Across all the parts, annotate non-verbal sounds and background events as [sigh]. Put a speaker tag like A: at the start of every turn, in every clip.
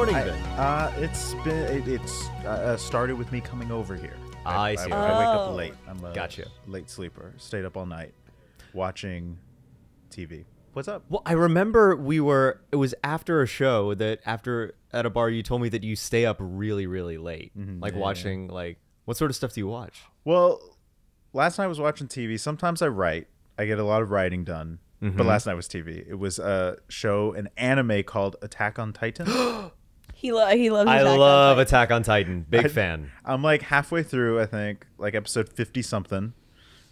A: morning
B: I-
A: been?
B: Uh, it's been it, it's uh, started with me coming over here.
A: I see.
B: I, wake up
C: Oh.
B: late. I'm a
A: Gotcha.
B: late sleeper. Stayed up all night watching TV. What's up?
A: Well, I remember we were. It was after a show that after at a bar you told me that you stay up really, really late, like watching like what sort of stuff do you watch?
B: Well, last night I was watching TV. Sometimes I write. I get a lot of writing done.
A: Mm-hmm.
B: But last night was TV. It was a show, an anime called Attack on Titan. [gasps] [gasps]
C: He lo- he loves.
A: I
C: Attack on
A: love
C: Titan.
A: Attack on Titan. Big fan.
B: I'm like halfway through, I think, like episode 50 something.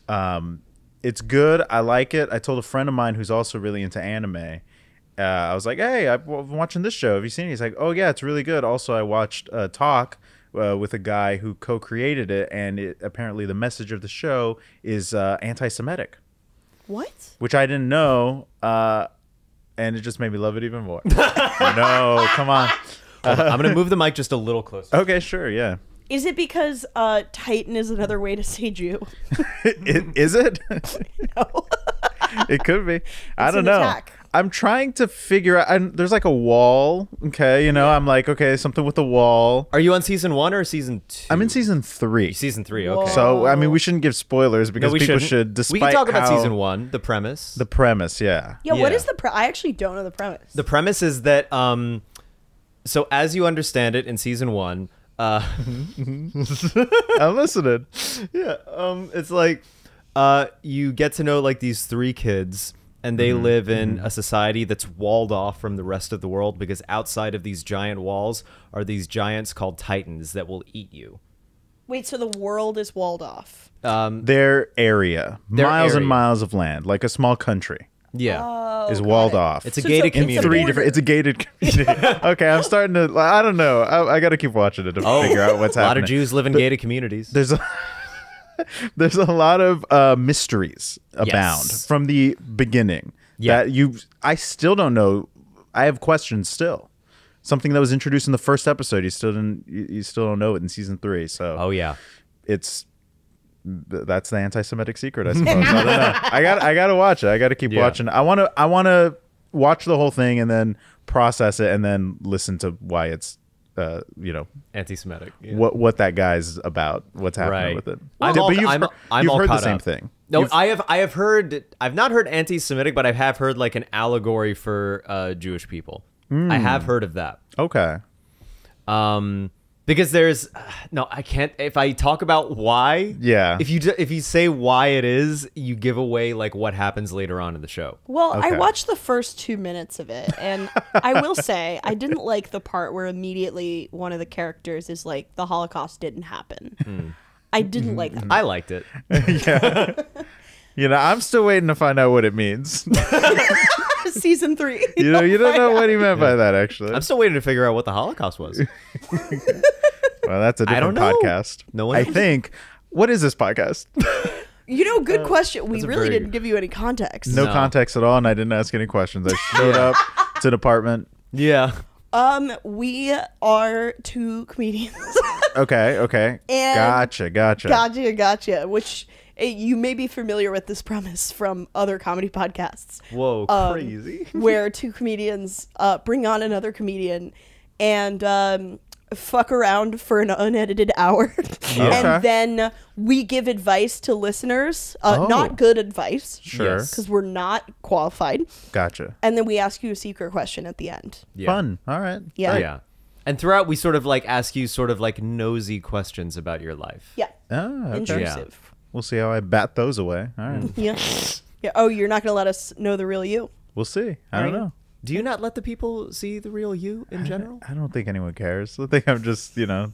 B: Um, it's good. I like it. I told a friend of mine who's also really into anime. Uh, I was like, hey, I'm w- watching this show. Have you seen it? He's like, oh, yeah, it's really good. Also, I watched uh, Talk uh, with a guy who co created it, and it, apparently the message of the show is uh, anti Semitic,
C: What?
B: which I didn't know. Uh, and it just made me love it even more. [laughs] no, come on.
A: Hold on, I'm gonna move the mic just a little closer.
B: Okay, sure, yeah.
C: Is it because uh, Titan is another way to say Jew? [laughs]
B: I- is it? [laughs]
C: no. [laughs]
B: it could be. I
C: It's
B: don't
C: an
B: know.
C: attack.
B: I'm trying to figure out. I'm, there's like a wall. Okay, you know, I'm like, okay, something with the wall.
A: Are you on season one or season two?
B: I'm in season three.
A: season three. Okay.
B: So I mean, we shouldn't give spoilers because
A: no, we
B: people
A: shouldn't.
B: should. Despite
A: we can talk about
B: how-
A: season one. The premise.
B: The premise, yeah.
C: Yeah, What
A: Yeah.
C: is the? Pre- I actually don't know the premise.
A: The premise is that um so as you understand it in season 1, uh
B: I'm listening.
A: yeah, um it's like uh you get to know like these three kids and they live in a society that's walled off from the rest of the world because outside of these giant walls are these giants called titans that will eat you.
C: Wait, so the world is walled off?
A: Um
B: Their area,
A: Their
B: miles and miles of land, like a small country,
A: yeah.
C: Oh,
B: is walled
C: it.
B: off.
A: it's a
C: So-
A: gated
C: so it's a
A: community.
B: three different. It's a gated [laughs] community. okay, I'm starting to. I don't know. I, I got to keep watching it to
A: Oh,
B: figure out what's
A: a lot
B: happening.
A: of Jews live in gated communities.
B: there's a [laughs] there's a lot of uh, mysteries abound
A: Yes.
B: from the beginning
A: Yeah.
B: that you I still don't know. I have questions still. Something that was introduced in the first episode, you still didn't. You, you still don't know it in season three. So
A: Oh yeah.
B: it's th- that's the anti-Semitic secret, I [laughs] suppose. I. I got I got to watch it. I got to keep
A: Yeah.
B: watching. I want to I want to watch the whole thing and then process it and then listen to why it's uh you know
A: Anti-Semitic. yeah.
B: what what that guy's about, what's happening
A: Right.
B: with it.
A: I'm
B: But
A: all-
B: you've,
A: I'm-
B: heard,
A: I'm
B: you've
A: all
B: heard the same
A: up.
B: thing.
A: No,
B: You've-
A: I have I have heard I've not heard anti-Semitic, but I have heard like an allegory for uh, Jewish people.
B: Hmm.
A: I have heard of that.
B: okay.
A: Um, because there's no, I can't. If I talk about why,
B: Yeah.
A: If you ju- if you say why it is, you give away like what happens later on in the show.
C: Well, I watched the first two minutes of it, and I will [laughs] say I didn't like the part where immediately one of the characters is like, "The Holocaust didn't happen." Hmm. I didn't like that.
A: I liked it. [laughs]
B: yeah. [laughs] You know, I'm still waiting to find out what it means. [laughs]
C: Season three.
B: You know, you don't know what he meant by that, actually.
A: I'm still waiting to figure out what the Holocaust was. [laughs]
B: Well, that's a
A: I don't
B: different
A: know.
B: podcast.
A: No one
B: I
A: knows.
B: think. What is this podcast? [laughs]
C: You know, good question. We really
A: very-
C: didn't give you any context.
B: No,
A: No.
B: context at all, and I didn't ask any questions. I showed up to an apartment.
A: yeah.
C: Um, we are two comedians.
B: Okay, okay.
C: And-
B: gotcha, gotcha.
C: gotcha, gotcha. Which you may be familiar with this [laughs] premise from other comedy podcasts.
A: Whoa,
C: Um,
A: crazy. [laughs]
C: where two comedians uh, bring on another comedian and um, fuck around for an unedited hour. [laughs]
B: Okay.
C: and then we give advice to listeners, uh,
B: Oh.
C: not good advice.
B: Sure.
C: Because we're not qualified.
B: Gotcha.
C: And then we ask you a secret question at the end.
A: Yeah.
B: Fun. All right.
C: Yeah.
A: Yeah. And throughout, we sort of like ask you sort of like nosy questions about your life.
C: Yeah.
B: Ah, okay.
C: Intrusive.
B: We'll see how I bat those away. All right. [laughs]
C: Yeah. yeah. Oh, you're not going to let us know the real you.
B: We'll see. I don't
C: Right.
B: know.
A: Do you not let the people see the real you in general?
B: I don't think anyone cares. I think I'm just, you know,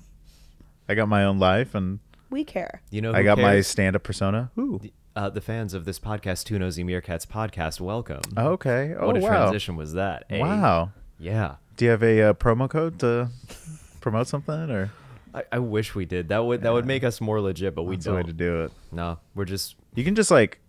B: I got my own life and
C: We care.
A: You know,
B: I
A: who
B: got my
A: cares?
B: stand-up persona. Ooh.
A: uh, the fans of this podcast, Two Nosy Meerkats podcast. Welcome.
B: Okay. Oh
A: what a
B: wow.
A: transition was that? eh?
B: Wow.
A: Yeah.
B: Do you have a uh, promo code to [laughs] promote something or
A: I, I wish we did. That would that would make us more legit, but we
B: that's the way
A: don't.
B: to do it?
A: No, we're just
B: You can just like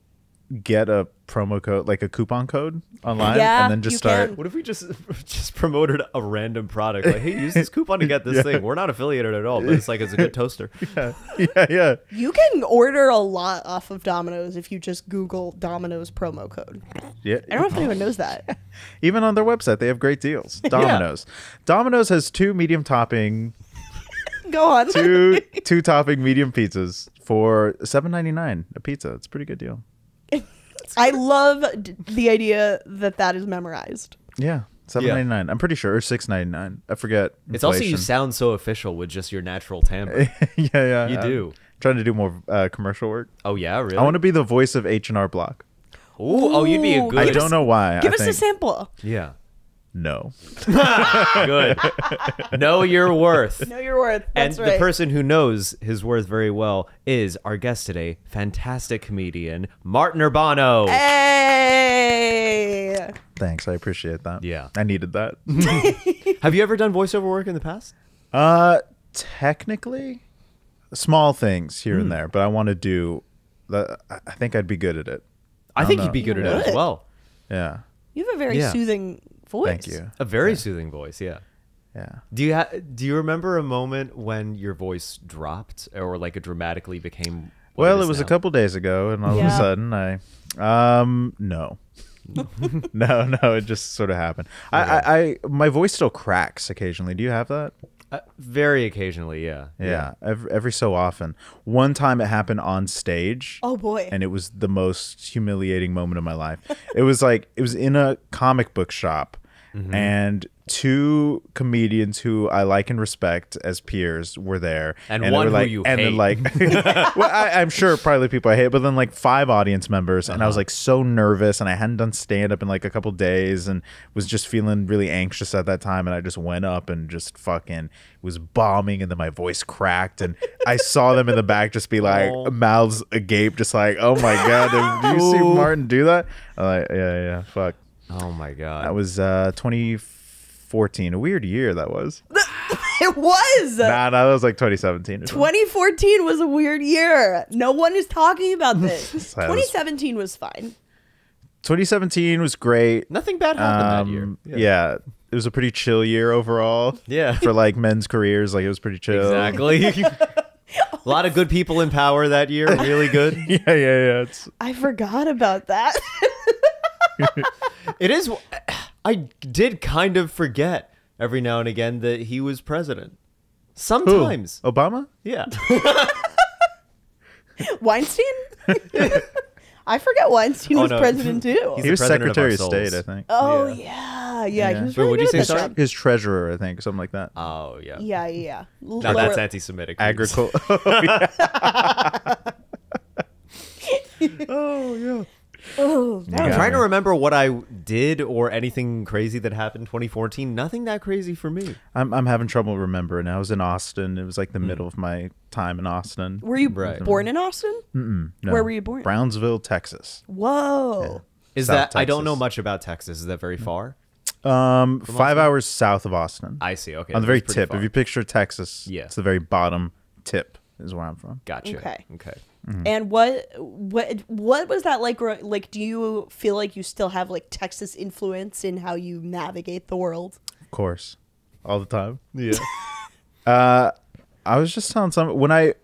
B: get a promo code, like a coupon code online,
C: Yeah,
B: and then just start.
C: can.
A: What if we just [laughs] just promoted a random product? Like, hey, use this [laughs] coupon to get this thing. We're not affiliated at all, but it's like it's a good [laughs] toaster.
B: Yeah, yeah, yeah.
C: You can order a lot off of Domino's if you just Google Domino's promo code.
B: yeah.
C: I don't know if anyone knows that.
B: Even on their website, they have great deals. Domino's. Domino's has two medium topping,
C: Go on.
B: two [laughs] two topping medium pizzas for seven ninety nine a pizza. It's a pretty good deal. [laughs]
C: I love d- the idea that that is memorized.
B: Yeah, seven ninety nine. I'm pretty sure or six ninety nine. I forget.
A: It's also you
B: inflation.
A: sound so official with just your natural timbre. [laughs]
B: yeah, yeah.
A: You
B: I'm
A: do.
B: trying to do more uh, commercial work.
A: oh yeah, really?
B: I want to be the voice of H and R Block.
A: Ooh, oh, you'd be a
C: Ooh,
A: good.
B: I don't know why.
C: Give
B: I
C: us a
B: think,
C: sample.
A: Yeah.
B: No. [laughs]
A: Good. know your worth.
C: Know your worth.
A: and
C: That's
A: the person who knows his worth very well is our guest today, fantastic comedian Martin Urbano.
C: Hey.
B: Thanks. I appreciate that.
A: Yeah.
B: I needed that. [laughs]
A: Have you ever done voiceover work in the past?
B: uh, technically, small things here
A: Hmm.
B: and there, but I want to do. The, I I think I'd be good at it.
A: I,
B: don't
A: think
B: know.
A: you'd be good at it as well.
B: Yeah.
C: You have a very
A: Yeah.
C: soothing voice.
B: Thank you.
A: A very soothing voice, yeah.
B: Yeah.
A: Do you ha- do you remember a moment when your voice dropped or like it dramatically became what
B: Well,
A: is
B: it was a couple days ago, and all of a sudden, I, um, no, [laughs] no, no, it just sort of happened. I, I, I, my voice still cracks occasionally. Do you have that?
A: Uh, very occasionally, yeah.
B: Yeah, Every, every so often. One time it happened on stage.
C: Oh boy.
B: and it was the most humiliating moment of my life. it was like it was in a comic book shop,
A: Mm-hmm.
B: and two comedians who I like and respect as peers were there,
A: And
B: they
A: one
B: were
A: who
B: like,
A: you
B: and then
A: hate.
B: like, [laughs] [laughs] well, I, I'm sure probably people I hate, but then like five audience members, and I
A: Uh-huh.
B: was like so nervous, and I hadn't done stand up in like a couple days, and was just feeling really anxious at that time, and I just went up and just fucking was bombing, and then my voice cracked, and I saw them in the back just be like [laughs]
A: Oh.
B: mouths agape, just like, oh my god, did you see Martin do that? I'm like, yeah, yeah, fuck.
A: Oh my god.
B: That was uh 2014, a weird year that was. [laughs]
C: it was.
B: Nah, nah, that was like 2017.
C: 2014 was a weird year. No one is talking about [laughs] this. 2017 was fine.
B: 2017 was great.
A: Nothing bad happened that year.
B: Um, yeah. it was a pretty chill year overall.
A: Yeah.
B: for like men's careers, like it was pretty chill.
A: Exactly. [laughs] a lot of good people in power that year. Really good.
B: Yeah, yeah, yeah. It's
C: I forgot about that.
A: It is. I did kind of forget every now and again that he was president.
B: who?
A: Sometimes.
B: Obama.
A: Yeah. [laughs]
C: Weinstein? [laughs] I forget Weinstein
A: Oh,
C: was
A: no.
C: president too.
A: He's
B: He was
A: the president of
B: Secretary
A: our
B: of State. I think.
C: oh
A: Yeah.
C: yeah, yeah.
B: Yeah.
C: He was really
A: what'd you say,
C: at that
A: sorry?
C: job.
B: His treasurer, I think, something like that.
A: Oh yeah.
C: Yeah, yeah. yeah. L-
A: Now that's anti-Semitic.
B: Agriculture. [laughs] oh yeah.
C: Oh,
A: Oh,
B: I'm
A: trying to remember what I did or anything crazy that happened in 2014. Nothing that crazy for me.
B: I'm I'm having trouble remembering. I was in Austin. It was like the
A: Hmm.
B: middle of my time in Austin.
C: were you
A: Right.
C: born in Austin?
B: Mm-mm, no.
C: Where were you born?
B: Brownsville, Texas.
C: Whoa.
A: Is
B: South
A: that I don't know much about Texas. Is that very far?
B: Um, five hours south of Austin.
A: I see. Okay.
B: on the very tip.
A: far.
B: If you picture Texas,
A: Yeah.
B: it's the very bottom tip is where I'm from.
A: Gotcha.
C: Okay.
A: Okay.
C: And what what what was that like? Like, do you feel like you still have like Texas influence in how you navigate the world?
B: Of course, all the time.
A: Yeah. [laughs]
B: Uh, I was just telling some when I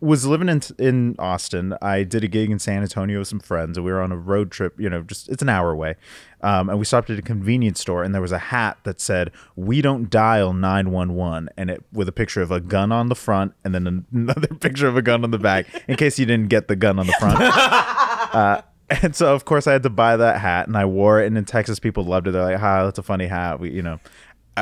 B: was living in in Austin. I did a gig in San Antonio with some friends, and we were on a road trip. You know, just it's an hour away, um, and we stopped at a convenience store, and there was a hat that said "We don't dial 911," and it with a picture of a gun on the front, and then [laughs] another picture of a gun on the back, in case you didn't get the gun on the front. [laughs] Uh, and so of course I had to buy that hat, and I wore it. And in Texas, people loved it. They're like, "Ha, that's a funny hat." We, you know.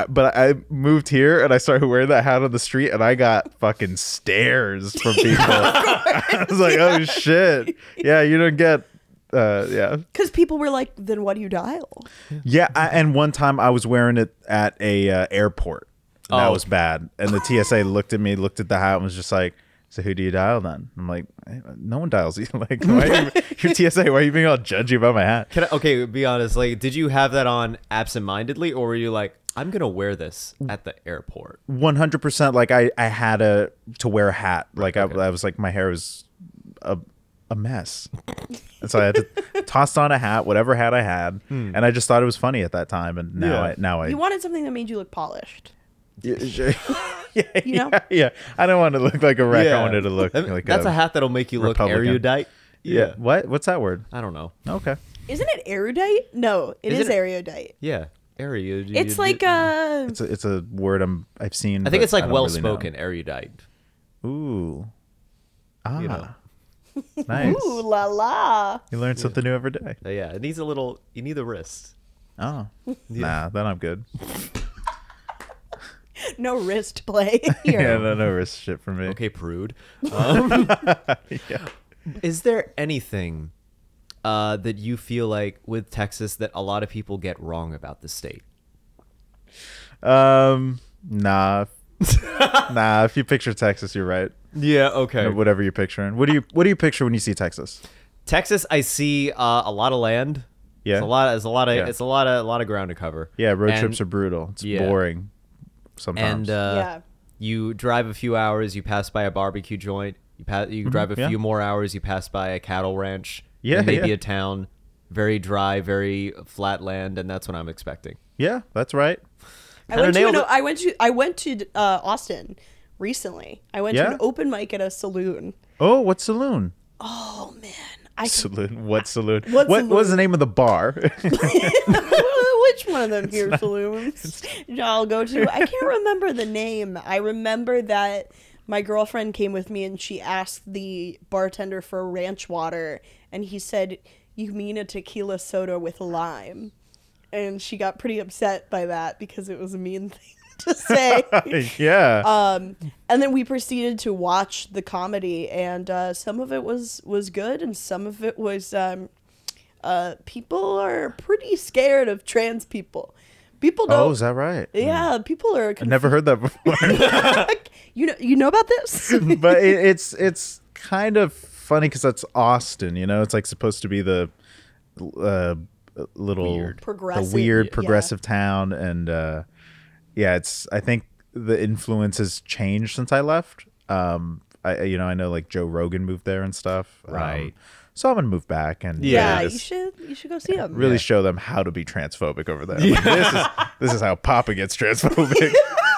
B: I- But I moved here and I started wearing that hat on the street, and I got fucking stares from [laughs] people. [laughs] I was like, "Oh shit, yeah, you don't get." Uh, yeah,
C: Because people were like, "Then what do you dial?"
B: yeah. I, and one time I was wearing it at a uh, airport. And That
A: Oh.
B: was bad. And the TSA looked at me, looked at the hat, and was just like, "So who do you dial then?" I'm like, "Eh, "No one dials [laughs] you." like, why you, your TSA? Why are you being all judgy about my hat?
A: Can I, okay, be honest. Like, did you have that on absentmindedly, or were you like, I'm gonna wear this at the airport?
B: One hundred percent. Like I, I had a to wear a hat. Like
A: okay.
B: I, I was like, my hair was a a mess. and so I had to [laughs] toss on a hat, whatever hat I had, hmm. and I just thought it was funny at that time. And now
A: Yeah.
B: I now I
C: You wanted something that made you look polished.
B: yeah, [laughs] yeah, [laughs]
C: You know?
B: yeah, yeah. I don't want to look like a wreck. I wanted to look like
A: that's a, hat that'll make you look
B: Republican.
A: erudite.
B: Yeah. What? What's that word?
A: I don't know.
B: Okay.
C: Isn't it erudite? No, it
A: Isn't
C: is
A: it-
C: erudite.
A: Yeah, erudite.
C: It's like uh
B: It's a, it's a word I'm I've seen.
A: I think it's like
B: don't
A: well
B: really know.
A: spoken, erudite.
B: Ooh. Ah.
A: You know. [laughs]
B: nice.
C: ooh la la.
B: You learn something new every day.
A: Uh, yeah, it needs a little. You need the wrist.
B: Oh. [laughs] Nah, then I'm good. [laughs]
C: No wrist play here.
B: Yeah, no, no risk shit for me.
A: Okay, prude. Um,
B: Yeah.
A: is there anything uh, that you feel like with Texas that a lot of people get wrong about the state?
B: Um, nah. [laughs] nah, if you picture Texas, you're right.
A: Yeah. Okay.
B: Or whatever you're picturing. What do you what do you picture when you see Texas?
A: Texas, I see uh, a lot of land.
B: Yeah.
A: It's a lot. It's a lot of.
B: Yeah.
A: It's a lot of. A lot of ground to cover.
B: Yeah, road
A: And-
B: trips are brutal. It's
A: yeah.
B: boring sometimes.
A: And uh,
C: Yeah.
A: you drive a few hours. You pass by a barbecue joint. You pass. You drive a
B: Mm-hmm. yeah.
A: few more hours. You pass by a cattle ranch.
B: Yeah,
A: maybe
B: yeah.
A: a town. Very dry, very flat land, and that's what I'm expecting.
B: yeah, that's right.
C: I went to an. I went to I went to uh, Austin recently. I went to an open mic at a saloon.
B: Oh, what saloon?
C: Oh man, I [laughs]
B: Saloon. What saloon?
C: What
B: what was the name of the bar? [laughs]
C: which one of them here saloons I'll go to? I can't remember the name. I remember that my girlfriend came with me and she asked the bartender for ranch water, and he said, "You mean a tequila soda with lime?" And she got pretty upset by that because it was a mean [laughs] thing to say. [laughs]
B: yeah.
C: um, and then we proceeded to watch the comedy, and uh, some of it was was good, and some of it was um, uh, people are pretty scared of trans people. People don't.
B: oh, is that right?
C: yeah, people are.
B: I never heard that before. [laughs] [laughs]
C: you know, you know about this? [laughs]
B: but it, it's it's kind of funny because that's Austin. You know, it's like supposed to be the uh, little
A: Weird.
C: Progressive,
B: the weird
C: yeah.
B: progressive town, and uh, yeah, it's. I think the influence has changed since I left. Um, I you know I know like Joe Rogan moved there and stuff. Um,
A: Right.
B: So I'm gonna move back and
C: yeah, you should you should go see them.
B: really show them how to be transphobic over there. Like, this is this is how Papa gets transphobic.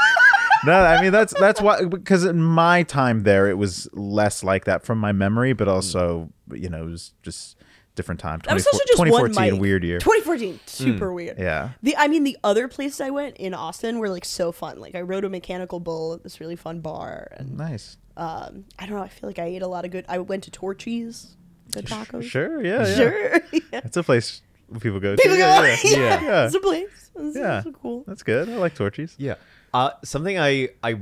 B: [laughs] no, I mean that's that's why because in my time there it was less like that from my memory, but also you know it was just different time.
C: That was also just one
B: 2014,
C: mic.
B: weird year.
C: 2014, super weird.
B: Yeah.
C: The I mean the other places I went in Austin were like so fun. Like I rode a mechanical bull at this really fun bar, and
B: Nice.
C: um, I don't know. I feel like I ate a lot of good. I went to Torchy's, good tacos.
B: Sure. Yeah. yeah.
C: Sure. [laughs] yeah.
B: It's a place people go to.
C: People
B: yeah,
C: go,
B: yeah.
C: yeah, [laughs]
A: Yeah.
B: Yeah.
C: It's a place. It's,
B: Yeah.
C: it's cool.
B: That's good. I like Torchy's.
A: Yeah. Uh, something I I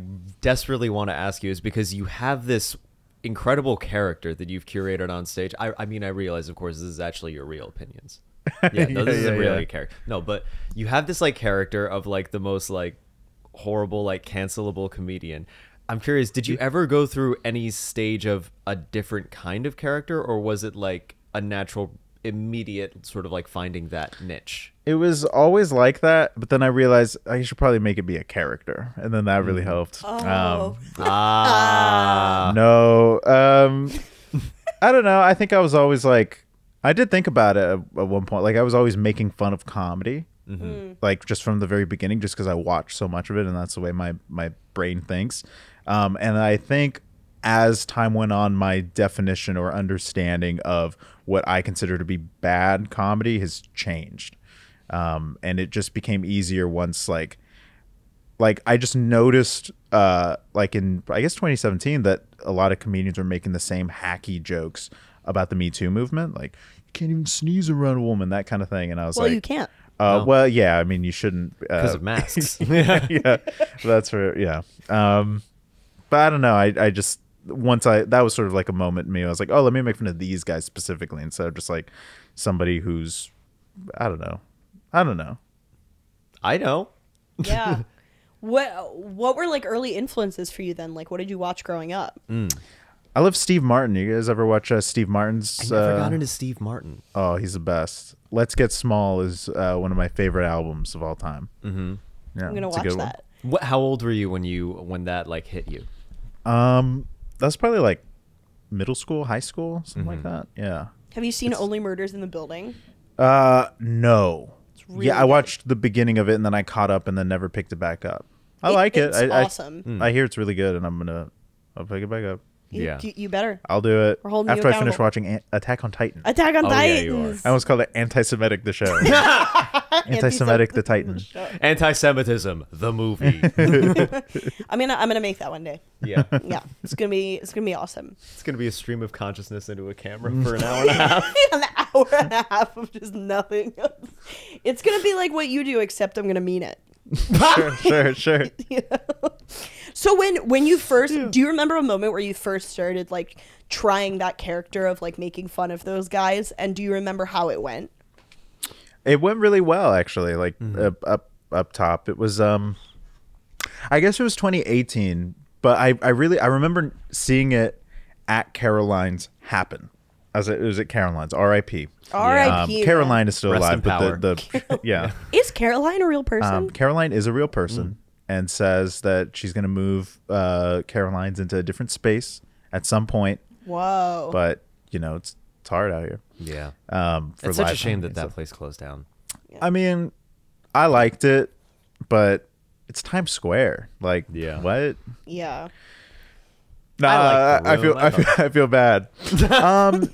A: desperately want to ask you is because you have this incredible character that you've curated on stage. I I mean I realize of course this is actually your real opinions. [laughs] Yeah, no,
B: Yeah,
A: this isn't really
B: yeah.
A: a character. No, but you have this like character of like the most like horrible like cancelable comedian. I'm curious, did you ever go through any stage of a different kind of character or was it like a natural immediate sort of like finding that niche?
B: It was always like that, but then I realized I should probably make it be a character, and then that really helped.
C: Oh.
B: Um, [laughs]
A: Ah. [laughs]
B: no, um, [laughs] I don't know. I think I was always like, I did think about it at, at one point. Like I was always making fun of comedy, like just from the very beginning, just because I watched so much of it, and that's the way my my brain thinks. Um, and I think as time went on, my definition or understanding of what I consider to be bad comedy has changed, um, and it just became easier once like like I just noticed uh like in I guess 2017 that a lot of comedians were making the same hacky jokes about the Me Too movement like you can't even sneeze around a woman that kind of thing and I was
C: Well,
B: like
C: you can't.
B: uh
A: No.
B: well yeah I mean you shouldn't
A: because
B: uh,
A: of masks.
B: yeah [laughs] yeah, that's for yeah um but I don't know I I just once I that was sort of like a moment in me I was like oh let me make fun of these guys specifically instead of just like somebody who's I don't know I don't know
A: I know.
C: Yeah. [laughs] what What were like early influences for you then? Like, what did you watch growing up?
B: I love Steve Martin. You guys ever watch uh, Steve Martin's?
A: I never
B: uh,
A: got into Steve Martin.
B: Oh, he's the best. Let's Get Small is uh, one of my favorite albums of all time. Mm-hmm. Yeah,
C: I'm gonna
B: it's a
C: watch
B: good one.
C: that.
A: What? How old were you when you when that like hit you?
B: Um, that's probably like middle school, high school, something like
A: Mm-hmm.
B: that. Yeah.
C: Have you seen Only Murders in the Building?
B: Uh, no.
C: really
B: yeah, I
C: good.
B: watched the beginning of it and then I caught up and then never picked it back up. I
C: It-
B: like it.
C: it's
B: I, I-
C: awesome.
B: I, hear it's really good, and I'm gonna I'll pick it back up.
C: You-
A: Yeah.
C: you, you better.
B: I'll do it
C: We're holding you
B: after I finish watching An- Attack on Titan.
C: Attack on
A: Oh, yeah,
C: Titans.
B: I almost called it anti-Semitic the show. [laughs] Anti-Semitic the Titan.
A: Anti-Semitism, the movie. [laughs]
C: I'm gonna I'm gonna make that one day.
A: yeah,
C: Yeah, it's gonna be it's gonna be awesome.
A: it's gonna be a stream of consciousness into a camera for an hour and a [laughs] half.
C: An hour and a half of just nothing. It's gonna be like what you do, except I'm gonna mean it.
B: sure, sure, sure.
C: You know? So when when you first do you remember a moment where you first started like trying that character of like making fun of those guys and do you remember how it went?
B: It went really well, actually. Like up, up, up top, it was. Um, I guess it was 2018, but I, I really, I remember seeing it at Caroline's happen. As it, it was at Caroline's, R.I.P.
C: R.I.P.
B: Um, Caroline is still
A: Rest
B: alive, but the, the [laughs] yeah,
C: Is Caroline a real person?
B: um, Caroline is a real person and says that she's going to move uh, Caroline's into a different space at some point.
C: Whoa.
B: But you know, it's, it's hard out here.
A: Yeah,
B: Um, for
A: it's such a
B: live
A: shame that
B: filming,
A: that place closed down.
B: I mean, I liked it, but it's Times Square. Like,
A: Yeah.
B: what?
C: yeah.
B: Nah,
A: I like
B: I, feel. I
A: I
B: feel, I feel bad. [laughs] um,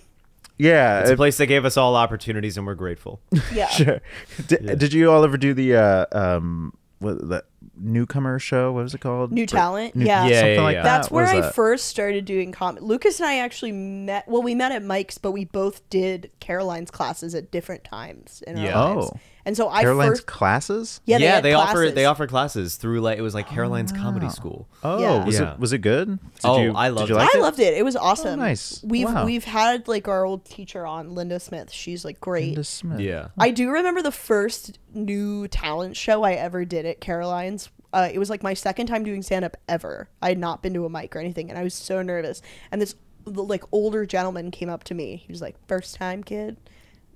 B: yeah,
A: It's a place that gave us all opportunities, and we're grateful.
C: Yeah. [laughs]
B: sure. Did,
A: Yeah.
B: did you all ever do the uh, um, what the newcomer show? What was it called?
C: New
B: Br-
C: talent?
B: New-
C: Yeah.
A: Yeah,
B: something
A: yeah,
B: like
A: yeah.
B: that.
C: That's where
B: was
C: I
B: that?
C: first started doing comedy. Lukas and I actually met. Well, we met at Mike's, but we both did Caroline's classes at different times in
A: Yeah.
C: lives.
B: Oh.
C: And so I
B: Caroline's
C: first,
B: classes.
C: yeah, they, had
A: offer they offer classes through like it was like Caroline's Comedy School.
B: Oh,
C: Yeah.
B: was
A: Yeah.
B: it was it good? Did
A: Oh,
B: you,
A: I
B: did
A: loved
B: you
A: it.
B: like
C: I loved it. It was awesome.
B: nice.
C: We've
B: Wow.
C: we've had like our old teacher on, Linda Smith. She's like great.
B: Linda Smith.
A: Yeah,
C: I do remember the first new talent show I ever did at Caroline's. Uh, it was like my second time doing stand up ever. I had not been to a mic or anything, and I was so nervous. And this like older gentleman came up to me. He was like, first time, kid?"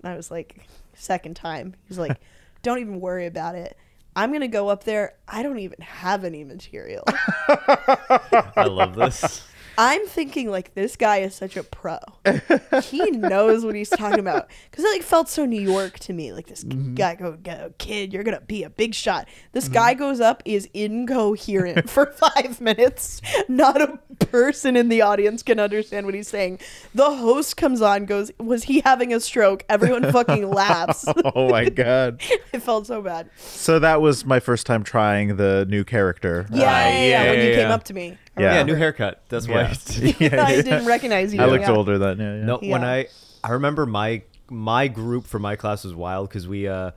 C: And I was like, second time." He's like, [laughs] "Don't even worry about it. I'm gonna go up there. I don't even have any material." [laughs]
A: I love this. [laughs]
C: I'm thinking like this guy is such a pro. [laughs] he knows what he's talking about because it like felt so New York to me. Like this mm-hmm. guy go, go, kid, you're gonna be a big shot. This mm-hmm. guy goes up is incoherent [laughs] for five minutes. Not a person in the audience can understand what he's saying. The host comes on, goes, was he having a stroke? Everyone fucking laughs.
B: Oh my [laughs] god.
C: it felt so bad.
B: So that was my first time trying the new character.
C: Yeah, uh, yeah, yeah,
A: yeah,
C: when you
A: yeah,
C: came up to me. I
B: Yeah.
A: Yeah, new haircut. That's why.
B: Yeah. [laughs]
C: I didn't recognize you.
B: I looked
C: yeah.
B: older then. Yeah, yeah.
A: No, when I I remember my my group for my class was wild because we uh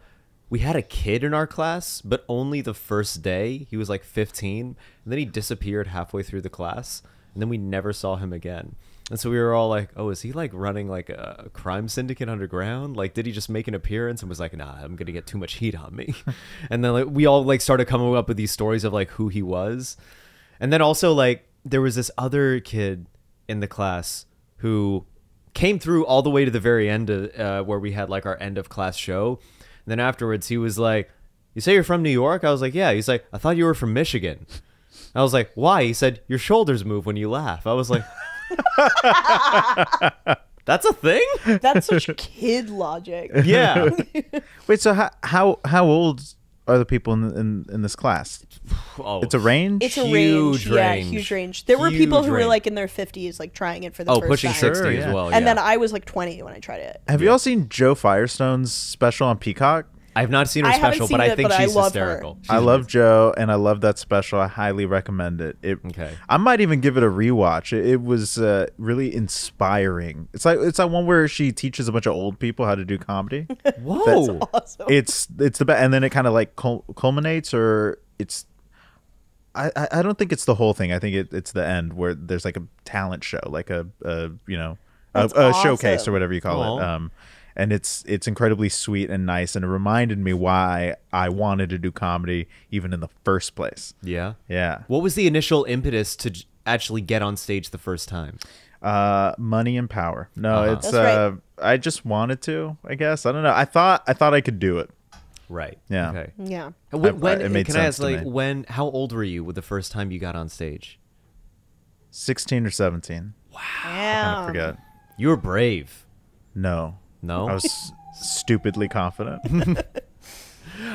A: we had a kid in our class, but only the first day. He was like 15, and then he disappeared halfway through the class, and then we never saw him again. And so we were all like, "Oh, is he like running like a crime syndicate underground? Like, did he just make an appearance and was like, nah, I'm gonna get too much heat on me?" [laughs] and then like we all like started coming up with these stories of like who he was, and then also like there was this other kid in the class who came through all the way to the very end of, uh, where we had like our end of class show. And then afterwards, he was like, "You say you're from New York?" I was like, "Yeah." He's like, "I thought you were from Michigan." I was like, "Why?" He said, "Your shoulders move when you laugh." I was like, [laughs] "That's a thing."
C: That's such [laughs] kid logic.
A: Yeah. [laughs]
B: Wait, so how how how old are the people in in, in this class?
A: Oh,
B: It's a range.
C: It's a
A: Huge
C: range, yeah,
A: range.
C: huge range. There were people
A: Huge
C: who were like in their fifties, like trying it for the
A: oh,
C: first
A: pushing
C: time.
A: 60
B: Sure,
A: as
B: yeah.
A: well.
C: And
A: yeah.
C: then I was like twenty when I tried it.
B: Have you all seen Jo Firestone's special on Peacock?
A: I've not seen her
C: I
A: special,
C: seen
A: but I think
C: but
A: she's
C: love her.
A: hysterical.
B: I love
A: amazing.
B: Jo, and I love that special. I highly recommend it. It
A: Okay.
B: I might even give it a rewatch. It, it was uh, really inspiring. It's like it's like one where she teaches a bunch of old people how to do comedy. [laughs]
A: Whoa.
C: Awesome.
B: it's it's the best, and then it kind of like cul- culminates, or it's. I, I I don't think it's the whole thing. I think it, it's the end where there's like a talent show, like a, a you know a,
C: That's
B: a showcase or whatever you call it. Um, and it's it's incredibly sweet and nice, and it reminded me why I wanted to do comedy even in the first place.
A: yeah.
B: Yeah,
A: What was the initial impetus to actually get on stage the first time?
B: uh, money and power. No,
A: Uh-huh.
B: it's
C: That's right.
B: uh, I just wanted to. I guess I don't know. I thought I thought I could do it.
A: Right.
B: Yeah.
A: Okay.
C: yeah.
A: And When,
B: I- it made
A: can I ask, like,
B: me.
A: when? How old were you with the first time you got on stage?
B: Sixteen or seventeen. I
C: Yeah.
B: forget.
A: You were brave.
B: No,
A: No,
B: I was stupidly confident. [laughs] [laughs]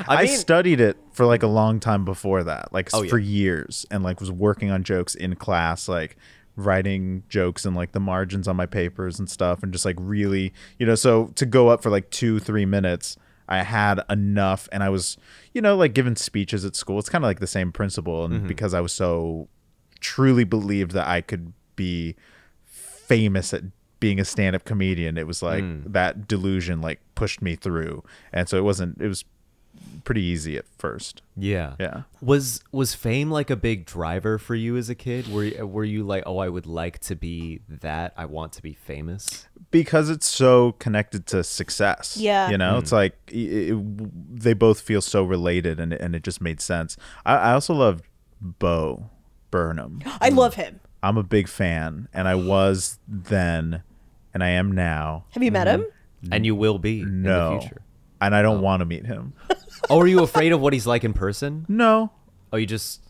A: I
B: I, studied it for like a long time before that, like
A: Oh, yeah.
B: for years, and like was working on jokes in class, like writing jokes and like the margins on my papers and stuff, and just like really, you know, so to go up for like two, three minutes, I had enough, and I was, you know, like giving speeches at school. It's kind of like the same principle, and
A: Mm-hmm.
B: because I was so truly believed that I could be famous at being a stand-up comedian it was like
A: Mm.
B: that delusion like pushed me through and so it wasn't it was pretty easy at first
A: yeah,
B: yeah
A: Was was fame like a big driver for you as a kid? Were you, were you like, oh, I would like to be that. I want to be famous.
B: because it's so connected to success
C: Yeah.
B: you know it's like it, it- they both feel so related and, and it just made sense I, I also love bo burnham
C: I love him.
B: I'm a big fan and i was then and i am now
C: Have you met him?
A: And you will be in the
B: no
A: future.
B: and i don't want to meet him [laughs]
A: Oh, are you afraid of what he's like in person?
B: no
A: Oh, you just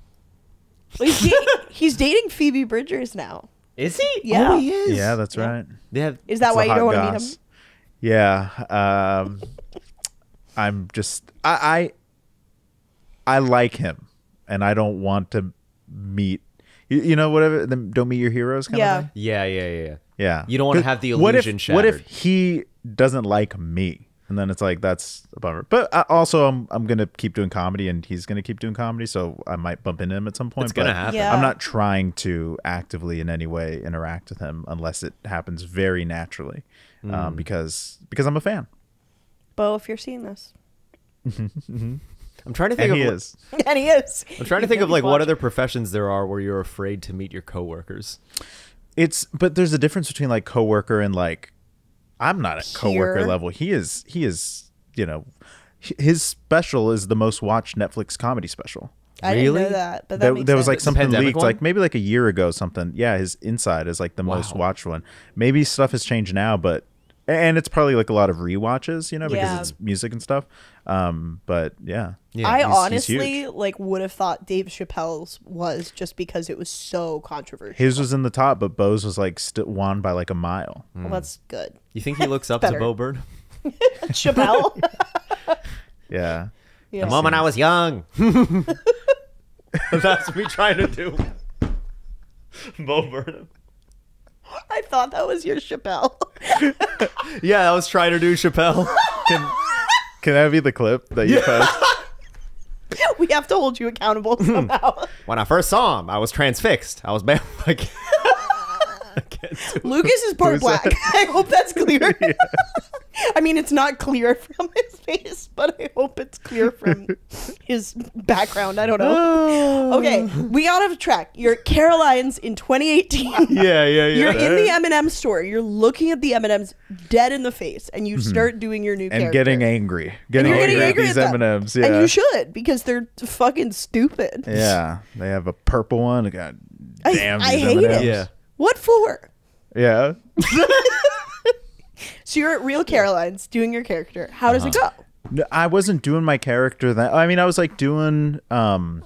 C: Well, he's, da- he's dating Phoebe Bridgers now.
A: is he?
C: Yeah.
A: Oh, he is.
B: yeah that's right
A: They have
C: Is that
B: It's
C: why you don't want to meet him?
B: Yeah. Um, I'm just I, I I like him, and I don't want to meet. You, you know, whatever. the Don't meet your heroes. Kind
C: Yeah.
B: Of thing?
A: Yeah, yeah, yeah. yeah.
B: Yeah.
A: You don't want
B: to
A: have the
B: what if-
A: illusion
B: What if he doesn't like me? And then it's like that's a bummer. But I, also, I'm I'm gonna keep doing comedy, and he's gonna keep doing comedy, so I might bump into him at some point.
A: It's gonna
B: but
A: happen.
C: Yeah.
B: I'm not trying to actively in any way interact with him unless it happens very naturally,
A: Hmm.
B: um, because because I'm a fan.
C: Bo, if you're seeing this. [laughs]
A: I'm trying to think
B: And
A: of
B: he
A: what-
B: is. [laughs]
C: and he is.
A: I'm trying to think [laughs] of like what other professions there are where you're afraid to meet your coworkers.
B: It's but there's a difference between like coworker and like I'm not at coworker
C: Peer.
B: level. He is he is you know his special is the most watched Netflix comedy special.
C: I didn't know that, but that
B: There, there was like something leaked
A: one?
B: like maybe like a year ago something. Yeah, his inside is like the most watched one. Maybe stuff has changed now, but and it's probably like a lot of rewatches, you know, because
C: Yeah.
B: it's music and stuff. Um, but yeah,
A: Yeah,
C: I
B: he's- he's
C: honestly
B: huge.
C: like would have thought Dave Chappelle's was just because it was so controversial.
B: his was in the top, but Bo's was like st- won by like a mile.
C: well, that's good.
A: You think he looks up to. Bo Burnham? [laughs]
C: Chappelle. [laughs]
B: Yeah,
C: yeah.
A: The moment I was young. [laughs] That's me trying to do Bo Burnham.
C: I thought that was your Chappelle.
A: Yeah, I was trying to do Chappelle.
B: can can that be the clip that you post? [laughs]
C: we have to hold you accountable hmm. somehow.
A: when I first saw him, I was transfixed. I was [laughs] bad. I can't, I can't do it. [laughs]
C: Lukas is part black.
B: that? [laughs]
C: I hope that's clear. [laughs] I mean, it's not clear from his face, but I hope it's clear from his background. I don't know. Okay, we got off track. You're at Caroline's in 2018.
A: Yeah, yeah, yeah.
C: You're in the M&M store. You're looking at the M&Ms dead in the face, and you start doing your new
B: and
C: character.
B: getting angry, getting, angry,
C: getting angry
B: at these
C: them.
B: M and M's. Yeah,
C: And you should because they're fucking stupid.
B: yeah. They have a purple one. God
C: I-
B: damn,
C: I
B: these
C: hate it.
B: M&Ms.
A: Yeah.
C: What for?
B: yeah. [laughs]
C: So you're at Real Caroline's doing your character. How does it
B: Uh-huh.
C: go?
B: No, I wasn't doing my character then. I mean, I was like doing um.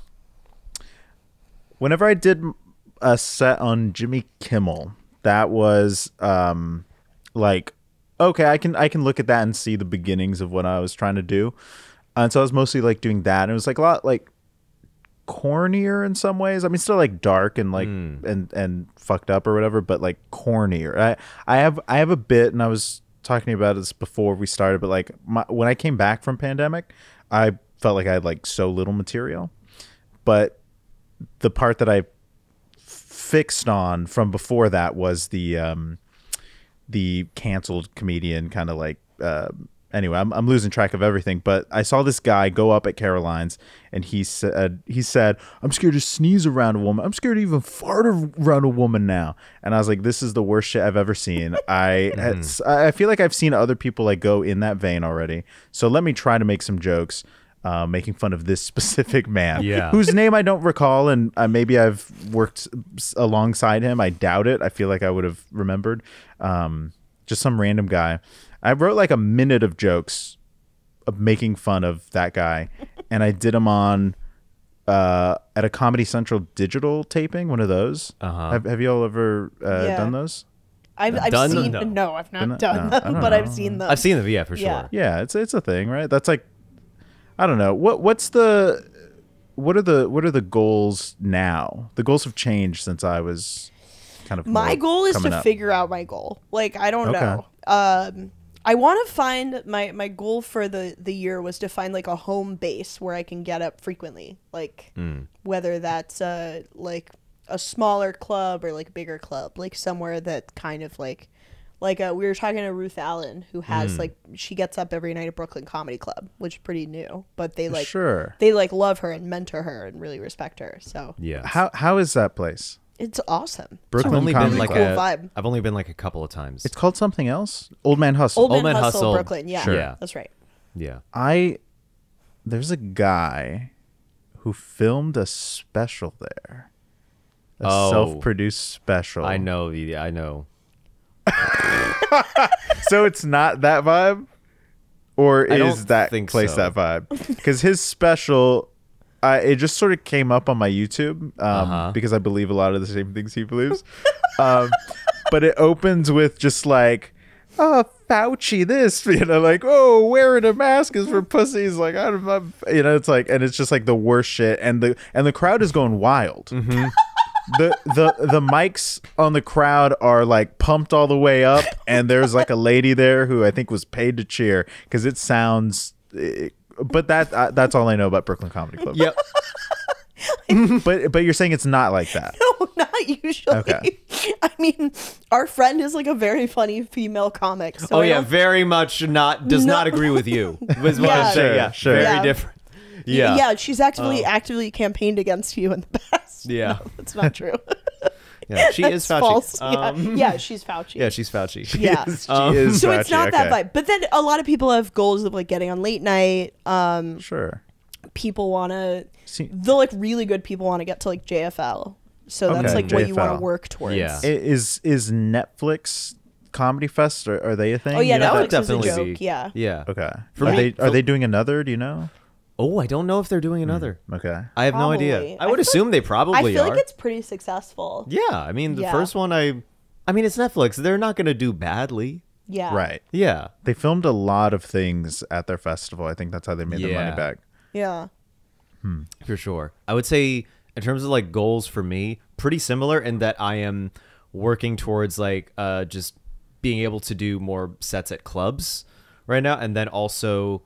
B: Whenever I did a set on Jimmy Kimmel, that was um, like okay, I can I can look at that and see the beginnings of what I was trying to do, and so I was mostly like doing that. And it was like a lot like cornier in some ways. I mean, still like dark and like and and fucked up or whatever, but like cornier. I I have I have a bit, and I was talking about this before we started, but like my, when I came back from pandemic, I felt like I had like so little material, but the part that I fixed on from before that was the um the canceled comedian kind of like uh, anyway I'm, I'm losing track of everything but i saw this guy go up at caroline's and he said he said i'm scared to sneeze around a woman i'm scared to even fart around a woman now and i was like this is the worst shit i've ever seen [laughs] i it's- i feel like i've seen other people like go in that vein already so let me try to make some jokes uh, making fun of this [laughs] specific man
A: Yeah.
B: whose name I don't recall, and uh, maybe I've worked s- alongside him. I doubt it. I feel like I would have remembered. Um, just some random guy. I wrote like a minute of jokes of making fun of that guy, [laughs] and I did them on uh, at a Comedy Central digital taping, one of those.
A: Uh-huh.
B: Have, have you all ever uh,
C: Yeah.
B: done those?
C: I've, I've
A: Done them?
C: seen
A: No.
C: no. I've not
B: Done
C: done
B: No,
C: them,
B: don't
C: but I've seen them.
A: I've seen them, yeah, for sure.
C: Yeah.
B: Yeah, it's it's a thing, right? That's like, I don't know what what's the what are the what are the goals now? The goals have changed since I was kind of
C: my goal is to
B: up.
C: figure out my goal. Like I don't
B: Okay.
C: know. Um, I want to find my my goal for the the year was to find like a home base where I can get up frequently. Like whether that's uh like a smaller club or like a bigger club, like somewhere that kind of like like uh, we were talking to Ruth Allen who has like she gets up every night at Brooklyn Comedy Club, which is pretty new, but they like
B: sure.
C: they like love her and mentor her and really respect her. So
A: Yeah.
B: How how is that place?
C: It's awesome.
B: Brooklyn
A: I've only
B: Comedy
A: been like
C: Cool
B: Club.
A: a,
C: vibe.
A: I've only been like a couple of times.
B: It's called something else. Old Man Hustle.
C: Old Man,
A: Old Man
C: Hustle,
A: Hustle.
C: Brooklyn. Yeah,
A: Sure. Yeah.
C: that's right.
A: yeah.
B: I there's a guy who filmed a special there. A
A: Oh.
B: self-produced special.
A: I know. the- I know. [laughs]
B: So it's not that vibe, or
A: I don't
B: is that
A: think
B: place
A: so.
B: that vibe? Because his special, I it just sort of came up on my YouTube um,
A: Uh-huh.
B: because I believe a lot of the same things he believes. um, but it opens with just like. Oh, Fauci, this, [laughs] you know, like, oh, wearing a mask is for pussies. Like, I don't, I'm, you know, it's like, and it's just like the worst shit, and the and the crowd is going wild.
A: Mm-hmm. [laughs]
B: the the the mics on the crowd are like pumped all the way up, and there's like a lady there who I think was paid to cheer because it sounds. eh, But that uh, that's all I know about Brooklyn Comedy Club.
A: Yep. [laughs]
B: But but you're saying it's not like that.
C: No, not usually.
B: Okay. [laughs]
C: I mean, our friend is like a very funny female comic. So
A: oh
C: I
A: yeah,
C: don't-
A: very much not does
C: No.
A: not agree with you. [laughs] Was what
C: Yeah.
A: I'm saying.
B: Sure,
A: Yeah,
B: sure.
A: Very
C: Yeah.
A: different. Yeah.
C: yeah. She's actively actively campaigned against you in the past.
A: Yeah.
C: no, that's not true.
A: Yeah, [laughs] she is Fauci.
C: false.
A: Um,
C: yeah. yeah, she's Fauci.
A: yeah, she's Fauci. [laughs]
C: Yeah. [laughs]
B: she
A: Um,
B: is
C: so it's
B: Fauci,
C: not that
B: okay.
C: vibe. But then a lot of people have goals of like getting on late night. Um,
B: Sure.
C: people want to.
B: See-
C: The like really good people want to get to like JFL. So that's
B: Okay,
C: like what you want to work towards.
A: Yeah.
B: I- Is is Netflix Comedy Fest? Are, are they a thing?
C: Oh yeah,
B: You know
C: Netflix
B: that?
C: is a
A: definitely
C: joke.
A: be-
C: Yeah.
A: Yeah.
B: Okay.
A: For
B: are
A: me-
B: they are they doing another? Do you know?
A: Oh, I don't know if they're doing another.
B: Okay.
A: I have no idea. I
C: I
A: would
C: feel
A: assume they probably
C: I feel
A: are.
C: like it's pretty successful.
A: yeah, I mean the
C: Yeah.
A: first one I I mean it's Netflix. They're not going to do badly.
C: Yeah.
B: Right.
A: Yeah.
B: They filmed a lot of things at their festival. I think that's how they made their money back.
C: Yeah.
A: For sure. I would say in terms of like goals for me, pretty similar in that I am working towards like uh just being able to do more sets at clubs right now and then also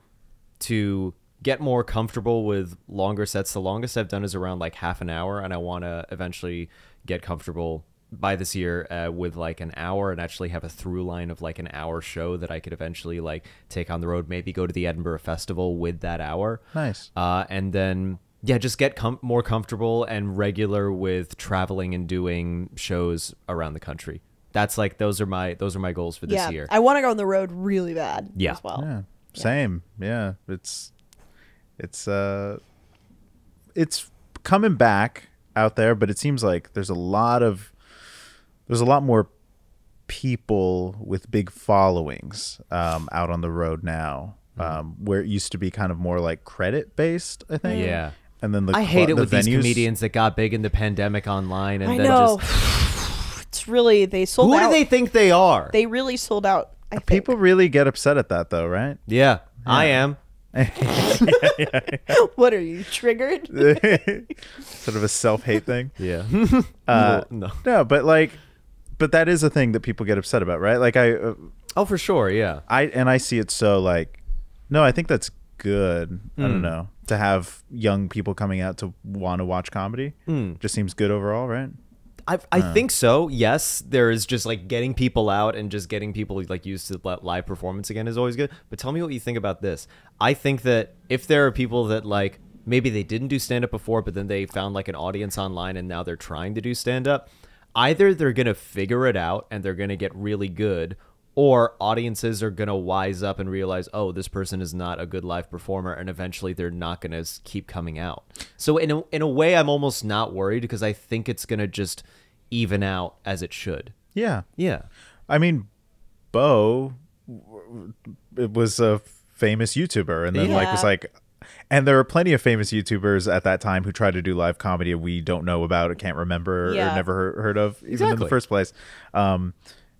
A: to get more comfortable with longer sets. The longest I've done is around like half an hour and I want to eventually get comfortable by this year uh, with like an hour and actually have a through line of like an hour show that I could eventually like take on the road, maybe go to the Edinburgh Festival with that hour
B: Nice.
A: uh, and then yeah, just get com- more comfortable and regular with traveling and doing shows around the country. That's like those are my those are my goals for this
C: yeah.
A: year.
C: I want to go on the road really bad
A: Yeah.
C: as well.
B: Yeah. Same. Yeah. It's it's uh it's coming back out there, but it seems like there's a lot of there's a lot more people with big followings um, out on the road now.
A: Mm-hmm.
B: Um, where it used to be kind of more like credit based, I think.
A: Yeah.
B: And then the
A: I hate it
B: the
A: with these comedians that got big in the pandemic online and
C: I
A: then
C: know.
A: just [sighs]
C: it's really they sold
A: who
C: out.
A: do they think they are?
C: They really sold out. I think.
B: People really get upset at that though, right?
A: yeah, I am. [laughs]
C: what are you triggered? [laughs]
B: sort of a self hate thing.
A: Yeah. [laughs]
B: Uh,
A: no.
B: No, but like, but that is a thing that people get upset about, right? Like I, uh,
A: Oh, for sure. Yeah.
B: I, and I see it so like, no, I think that's good. I
A: Hmm.
B: don't know to have young people coming out to want to watch comedy.
A: Hmm.
B: Just seems good overall, right?
A: I, I uh. think so. Yes, there is just like getting people out and just getting people like used to live performance again is always good. But tell me what you think about this. I think that if there are people that like maybe they didn't do stand up before, but then they found like an audience online and now they're trying to do stand up, either they're going to figure it out and they're going to get really good or audiences are going to wise up and realize, oh, this person is not a good live performer, and eventually they're not going to keep coming out. So in a, in a way, I'm almost not worried because I think it's going to just even out as it should.
B: Yeah.
A: Yeah.
B: I mean, Bo it was a famous YouTuber, and then like was like, and there are plenty of famous YouTubers at that time who tried to do live comedy we don't know about or can't remember
C: Yeah.
B: or never heard, heard of even in the first place. Um,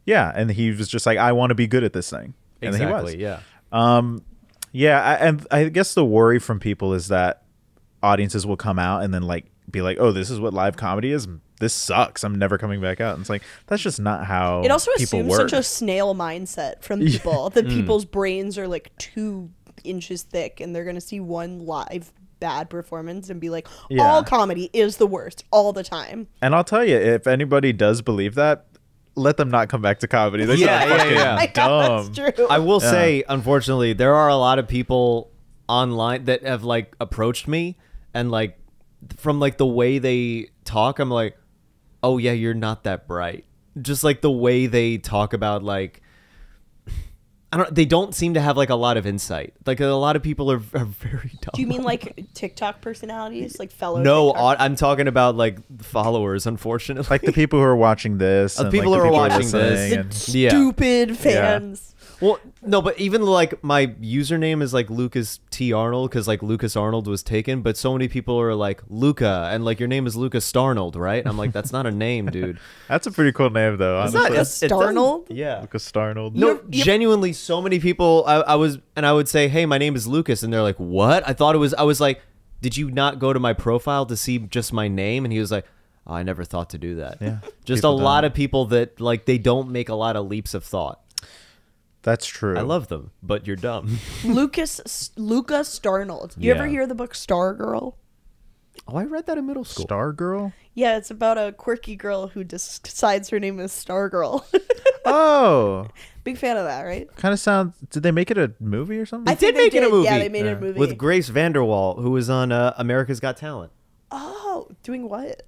B: yeah, and he was just like, I want to be good at this thing, and then he was.
A: Exactly. Yeah.
B: Um, yeah, I, and I guess the worry from people is that audiences will come out and then like be like, "Oh, this is what live comedy is. This sucks. I'm never coming back out." And it's like that's just not how
C: It also
B: people
C: assumes
B: work.
C: such a snail mindset from [laughs] people that people's brains are like two inches thick and they're gonna see one live bad performance and be like,
B: Yeah.
C: all comedy is the worst all the time.
B: and I'll tell you, if anybody does believe that, let them not come back to comedy. They're
A: Yeah, yeah,
B: fucking
A: yeah.
C: I know,
B: dumb.
C: that's true.
A: I will say, unfortunately, there are a lot of people online that have like approached me and like from like the way they talk, I'm like, oh yeah, you're not that bright. Just like the way they talk about like. I don't. They don't seem to have like a lot of insight. Like a lot of people are, are very dumb. [laughs]
C: Do you mean like TikTok personalities, like fellow?
A: No,
C: TikTok-
A: I'm talking about like followers. Unfortunately,
B: Like the people who are watching this, [laughs]
A: Uh,
B: and,
A: people
B: like,
A: who
B: the
A: are watching
B: listening
A: this.
C: the
B: and-
A: Yeah.
C: stupid fans.
A: Well, no, but even like my username is like Lukas T Arnold because like Lukas Arnold was taken, but so many people are like Luca and like your name is Lukas Starnold, right? And I'm like, that's not a name, dude. [laughs]
B: That's a pretty cool name, though.
A: It's
B: Honestly.
A: not.
C: Lukas
A: It
C: Starnold?
A: Yeah.
B: Lukas Starnold.
A: No,
C: You're- you're-
A: genuinely, so many people. I, I was, and I would say, "Hey, my name is Lukas," and they're like, "What?" I thought it was. I was like, "Did you not go to my profile to see just my name?" And he was like, oh, "I never thought to do that."
B: Yeah,
A: just a lot
B: don't.
A: of people that like they don't make a lot of leaps of thought.
B: That's true.
A: I love them, but you're dumb. [laughs]
C: Lukas Luca Starnold. You ever hear the book Stargirl?
A: oh, I read that in middle school.
B: Star Girl.
C: Yeah, it's about a quirky girl who just decides her name is Stargirl. [laughs]
B: Oh,
C: Big fan of that, right?
B: kind of sounds. Did they make it a movie or something?
C: I think
A: did make
C: they
A: it a movie.
C: Yeah, they made it a movie.
A: with Grace VanderWaal, who was on uh, America's Got Talent.
C: oh, doing what?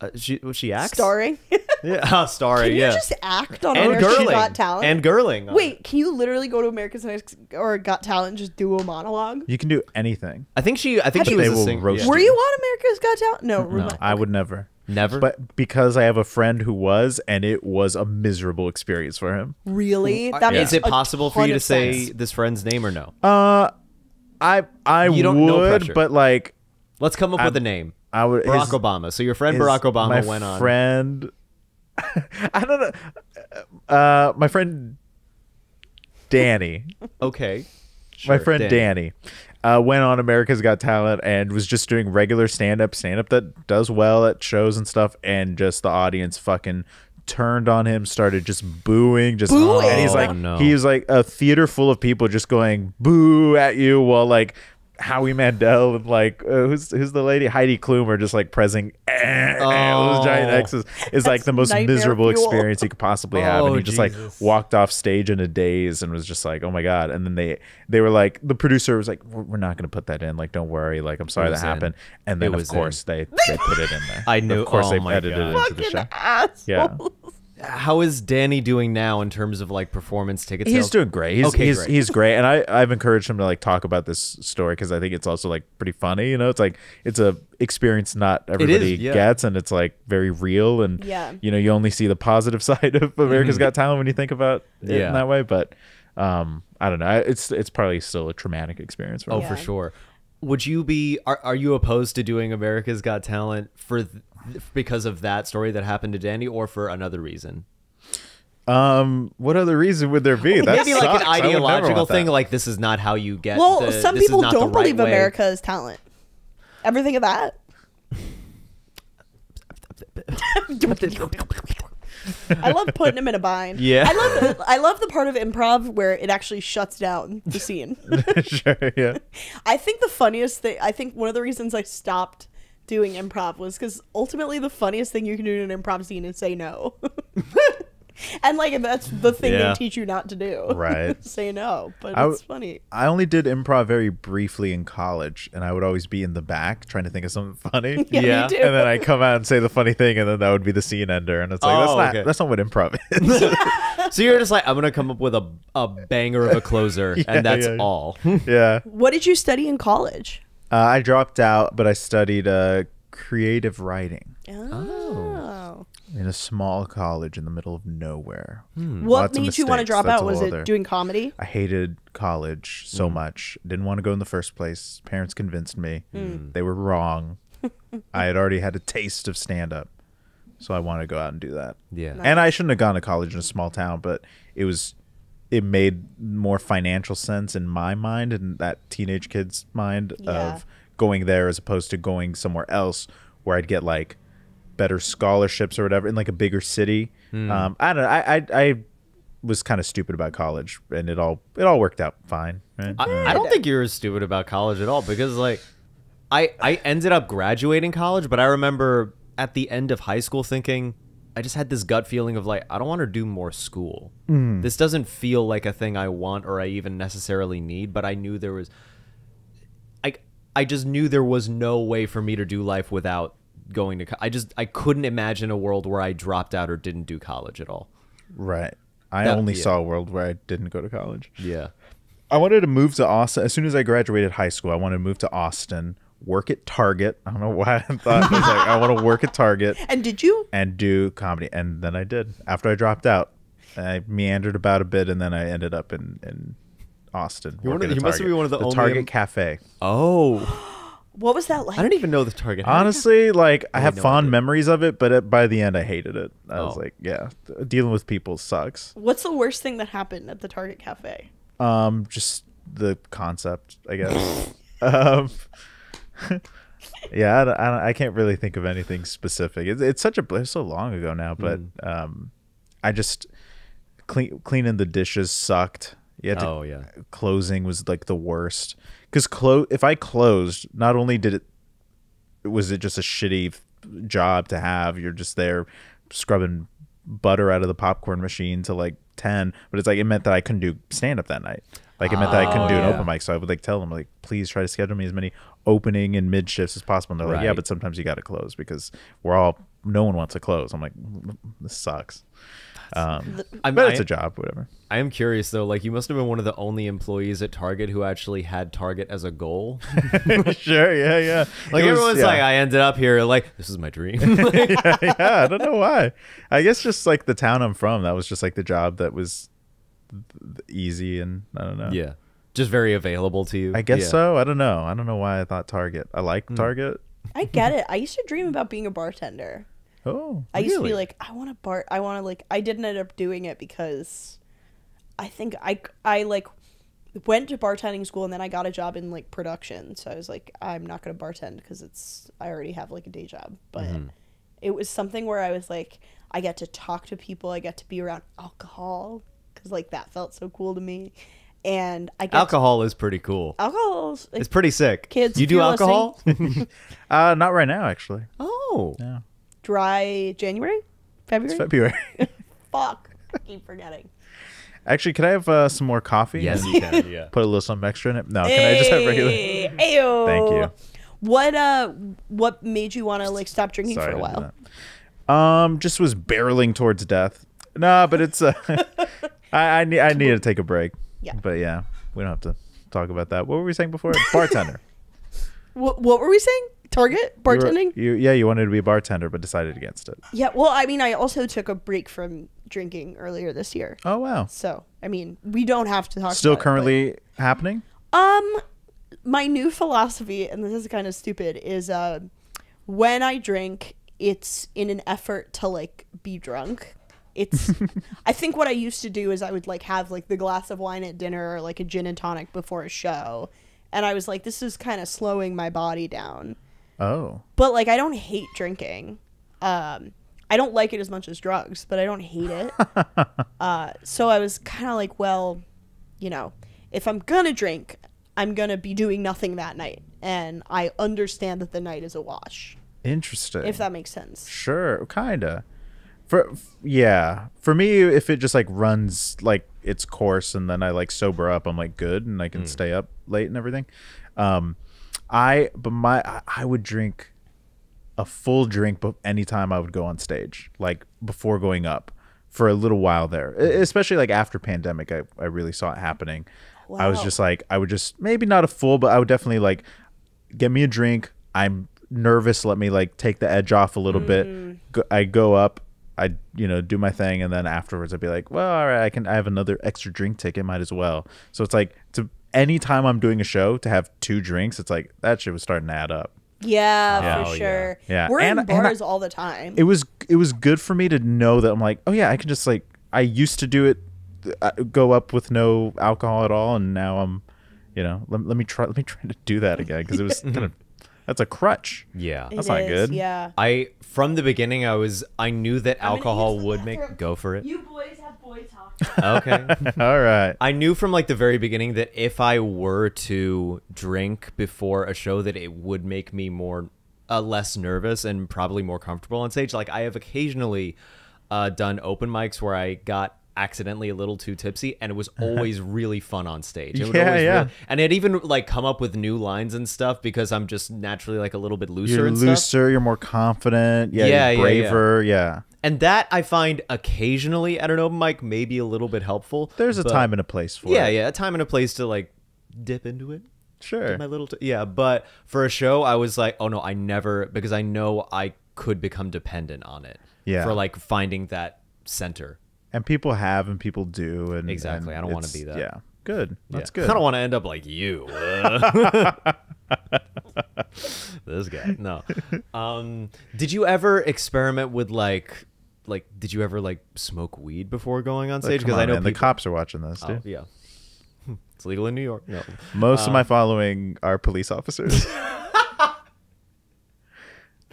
A: Uh, she well, she acts.
C: Starring. [laughs]
A: Yeah, oh, [laughs] starring.
C: Can
A: yeah.
C: you just act on
A: and
C: America's
A: Girling.
C: Got Talent?
A: And Girling. on it.
C: Wait, can you literally go to America's Next or Got Talent and just do a monologue?
B: you can do anything.
A: I think she. I think
C: Have
A: she was
B: They will
A: singer.
B: roast
A: yeah.
C: Were you on America's Got Talent? No,
A: No.
C: remi-
B: I would never.
A: Never.
B: But because I have a friend who was, and it was a miserable experience for him.
C: Really? That
A: is
C: makes
A: it possible for you to say
C: sense.
A: this friend's name or no?
B: Uh, I I
A: You don't- no
B: would,
A: pressure.
B: but like
A: Let's come up
B: I-
A: with a name.
B: I would.
A: Barack Obama. So your friend Barack Obama went on.
B: My friend, [laughs] I don't know. Uh, my friend Danny,
A: Okay.
B: my friend Danny, uh, went on America's Got Talent and was just doing regular stand up, stand up that does well at shows and stuff, and just the audience fucking turned on him, started just booing, just
C: Booing?
B: and he's
A: Oh,
B: like,
A: no.
B: he was like a theater full of people just going boo at you while like. Howie Mandel and like uh, who's who's the lady Heidi Klum are just like pressing eh, eh, those giant
A: Oh.
B: X's is like the most miserable
C: fuel.
B: experience you could possibly have, and
A: Oh,
B: he just like walked off stage in a daze and was just like, "Oh my god!" And then they they were like, the producer was like, "We're, we're not going to put that in. Like, don't worry. Like, I'm sorry that
A: in.
B: happened." And then of
A: was
B: course they they put it in there.
A: I knew-
B: Of course
A: oh
B: they
A: my
B: edited
A: God.
B: it into the show.
C: Assholes.
B: Yeah.
A: How is Danny doing now in terms of like performance tickets?
B: He's doing great. He's
A: Okay,
B: he's,
A: great.
B: he's great, and I I've encouraged him to like talk about this story because I think it's also like pretty funny. You know, it's like it's a experience not everybody
A: yeah.
B: gets, and it's like very real. And
C: Yeah.
B: you know, you only see the positive [laughs] side of America's Got Talent when you think about it
A: Yeah.
B: in that way. But um, I don't know. It's it's probably still a traumatic experience for
A: Oh,
B: him.
C: Yeah.
A: for sure. Would you be? Are, are you opposed to doing America's Got Talent for th- because of that story that happened to Danny, or for another reason?
B: Um, what other reason would there be? That
A: Maybe like an
B: I would never
A: ideological thing, like this is not how you get.
C: Well,
A: the-
C: some
A: this is
C: people
A: not
C: don't
A: right
C: believe
A: way.
C: America is talent. Ever think of that? I love putting him in a bind.
A: Yeah.
C: I love the, I love the part of improv where it actually shuts down the scene. [laughs]
B: sure, yeah. [laughs]
C: I think the funniest thing, I think one of the reasons I stopped doing improv was because ultimately the funniest thing you can do in an improv scene is say no. [laughs] and like that's the thing
A: Yeah.
C: they teach you not to do.
B: Right. [laughs]
C: say no. But
B: I w-
C: it's funny.
B: I only did improv very briefly in college, and I would always be in the back trying to think of something funny.
C: Yeah, [laughs]
A: Yeah.
C: me too.
B: And then I come out and say the funny thing, and then that would be the scene ender, and it's like that's
A: Oh,
B: not
A: okay.
B: that's not what improv is.
A: So you're just like, I'm gonna come up with a a banger of a closer,
B: Yeah,
A: and that's
B: yeah, yeah.
A: all.
B: yeah,
C: what did you study in college?
B: Uh, I dropped out, but I studied uh, creative writing.
C: Oh.
B: in a small college in the middle of nowhere.
C: What
B: Lots of
C: made you want to drop
B: That's
C: out? Was it
B: other-
C: doing comedy?
B: I hated college so much. Didn't want to go in the first place. Parents convinced me. They were wrong. I had already had a taste of stand up. So I wanted to go out and do that.
A: Yeah.
B: And I shouldn't have gone to college in a small town, but it was it made more financial sense in my mind and that teenage kid's mind
C: Yeah.
B: of going there as opposed to going somewhere else where I'd get like better scholarships or whatever in like a bigger city. Um, I don't know. I, I I was kind of stupid about college, and it all it all worked out fine. Right?
A: I, I don't think you're stupid about college at all because like I I ended up graduating college, but I remember at the end of high school thinking I just had this gut feeling of like I don't want to do more school. Mm. This doesn't feel like a thing I want or I even necessarily need, but I knew there was I I just knew there was no way for me to do life without going to co- I just I couldn't imagine a world where I dropped out or didn't do college at all.
B: right. I
A: That-
B: only saw a world where I didn't go to college.
A: Yeah.
B: I wanted to move to Austin as soon as I graduated high school. I wanted to move to Austin, work at Target. I don't know why I thought I was like I want to work at Target [laughs]
C: And did you?
B: and do comedy, and then I did. After I dropped out, I meandered about a bit, and then I ended up in in Austin.
A: You're one of
B: at
A: you must be
B: Target.
A: one of the only,
B: Target
A: um,
B: Cafe.
A: Oh. [gasps]
C: What was that like?
A: I don't even know the target.
B: Honestly, like I have fond
A: idea.
B: memories of it, but it, by the end, I hated it. I was
A: Oh.
B: like, yeah, dealing with people sucks.
C: What's the worst thing that happened at the Target Cafe?
B: Um, just the concept, I guess. [laughs] um, yeah, I, don't- I, don't- I can't really think of anything specific. It's, it's such a it's so long ago now, but um, I just clean cleaning the dishes sucked. To,
A: Oh, yeah.
B: closing was like the worst because clo- if I closed, not only did it was it just a shitty job to have. You're just there scrubbing butter out of the popcorn machine to like ten, but it's like it meant that I couldn't do stand up that night. Like it meant that I couldn't do an
A: Oh,
B: open mic, so I would like tell them like, please try to schedule me as many opening and mid shifts as possible. And they're like, yeah, but sometimes you got to close because we're all no one wants to close. I'm like, this sucks. Um,
A: I'm,
B: but it's a job, whatever.
A: I am curious though. Like, you must have been one of the only employees at Target who actually had Target as a goal. [laughs]
B: sure, yeah, yeah.
A: Like
B: It was-
A: everyone's
B: yeah.
A: like, I ended up here. Like, this is my dream. [laughs] [laughs]
B: yeah, yeah, I don't know why. I guess just like the town I'm from, that was just like the job that was th- th- easy and I don't know.
A: yeah, just very available to you.
B: I guess
A: Yeah.
B: so. I don't know. I don't know why I thought Target. I like mm. Target.
C: I get it. I used to dream about being a bartender.
B: Oh,
C: I used to be like, I want to bar. I want to like. I didn't end up doing it because I think I I like went to bartending school and then I got a job in like production. So I was like, I'm not gonna bartend because it's I already have like a day job. But mm-hmm. it was something where I was like, I get to talk to people. I get to be around alcohol because like that felt so cool to me. And I get
A: alcohol is pretty cool.
C: Alcohol like,
A: It's pretty sick.
C: Kids,
A: you do alcohol? [laughs] [laughs]
B: uh, not right now actually.
A: oh,
B: Yeah,
C: dry January, February.
B: it's February. [laughs]
C: Fuck, I keep forgetting.
B: actually, could I have uh, some more coffee?
A: yes, you can. Yeah.
B: Put a little something extra in it. No, can I just have regular?
C: Hey, ayo.
B: Thank you.
C: What uh what made you want to like stop drinking
B: Sorry,
C: for a while?
B: Um, just was barreling towards death. Nah, but it's uh, I I, need, I need to take a break.
C: Yeah.
B: But yeah, we don't have to talk about that. What were we saying before? [laughs] Bartender.
C: What, what were we saying? Target
B: You were-
C: bartending?
B: You, yeah, you wanted to be a bartender, but decided against it.
C: Yeah, well, I mean, I also took a break from drinking earlier this year.
B: Oh wow.
C: So, I mean, we don't have to talk
B: Still
C: about it,
B: currently happening.
C: but- um my new philosophy and this is kind of stupid is uh when I drink, it's in an effort to like be drunk. It's [laughs] I think what I used to do is I would like have like the glass of wine at dinner or like a gin and tonic before a show. And I was like this is kind of slowing my body down.
B: Oh.
C: But like I don't hate drinking. Um I don't like it as much as drugs, but I don't hate it. [laughs] uh so I was kind of like, well, you know, if I'm going to drink, I'm going to be doing nothing that night. And I understand that the night is a wash,
B: Interesting.
C: if that makes sense.
B: Sure, kinda. For yeah, for me, if it just like runs like its course and then I like sober up, I'm like good and I can stay up late and everything. Um, I but my I- I would drink a full drink, but anytime I would go on stage, like before going up for a little while there, E- especially like after pandemic, I I really saw it happening. I was just like I would just maybe not a full, but I would definitely like get me a drink. I'm nervous. Let me like take the edge off a little
C: Mm.
B: bit. Go, I go up I'd you know do my thing, and then afterwards I'd be like, well, all right, I can I have another extra drink ticket, might as well. So it's like to anytime I'm doing a show to have two drinks, it's like that shit was starting to add up.
C: Yeah,
A: Yeah.
C: for
A: Oh, yeah.
C: sure.
B: Yeah.
C: We're
B: And-
C: in
B: and I-
C: bars all the time.
B: It was it was good for me to know that I'm like, oh yeah, I can just like I used to do it, uh, go up with no alcohol at all, and now I'm, you know, let, let me try let me try to do that again because it was [laughs] kind of that's a crutch.
A: Yeah.
C: It
B: that's not
C: is,
B: good.
C: Yeah.
A: I from the beginning I was I knew that
C: gonna
A: alcohol would make
C: bathroom.
A: go for it.
C: You boys have boy talk.
A: Okay. [laughs]
B: all right.
A: I knew from like the very beginning that if I were to drink before a show that it would make me more uh, less nervous and probably more comfortable on stage. Like I have occasionally uh, done open mics where I got accidentally a little too tipsy and it was uh-huh. always really fun on stage. It
B: Yeah, yeah.
A: really- and it even like come up with new lines and stuff because I'm just naturally like a little bit looser
B: You're
A: and stuff.
B: looser. You're more confident. Yeah,
A: Yeah,
B: you're
A: yeah, yeah.
B: braver. Yeah,
A: And that I find occasionally at an open mic may be a little bit helpful.
B: There's a time and a place for
A: yeah,
B: it.
A: yeah, yeah, a time and a place to like dip into it.
B: Sure.
A: My little t- yeah, but for a show, I was like, oh no, I never because I know I could become dependent on it.
B: Yeah.
A: For like finding that center.
B: And people have and people do and
A: Exactly.
B: and
A: I don't wanna be that.
B: Yeah, good. That's
A: Yeah.
B: good. [laughs]
A: I don't want to end up like you. [laughs] this guy. No. Um, did you ever experiment with like, like, did you ever like smoke weed before going on stage? Because I know
B: man, the cops are watching this,
A: Oh,
B: dude.
A: yeah. [laughs] It's legal in New York. No.
B: Most
A: Um,
B: of my following are police officers.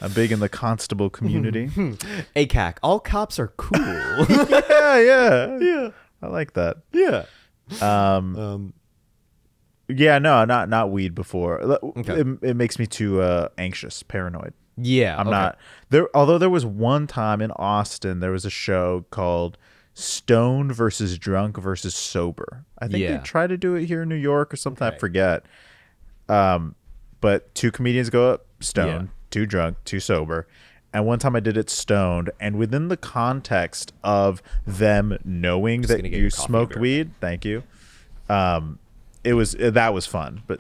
B: I'm big in the constable community. [laughs]
A: ACAC. All cops are cool. [laughs]
B: yeah, yeah,
A: yeah.
B: I like that.
A: Yeah.
B: Um,
A: Um,
B: yeah, no, not not weed before.
A: Okay.
B: It, it makes me too uh, anxious, paranoid.
A: yeah.
B: I'm
A: okay.
B: not there. Although there was one time in Austin, there was a show called Stone versus Drunk versus Sober. I think
A: Yeah.
B: they try to do it here in New York or something. I forget. Um, but two comedians go up stoned,
A: Yeah.
B: Two drunk, too sober. And one time I did it stoned, and within the context of them knowing that you smoked weed, thank you. Um, it was that was fun, but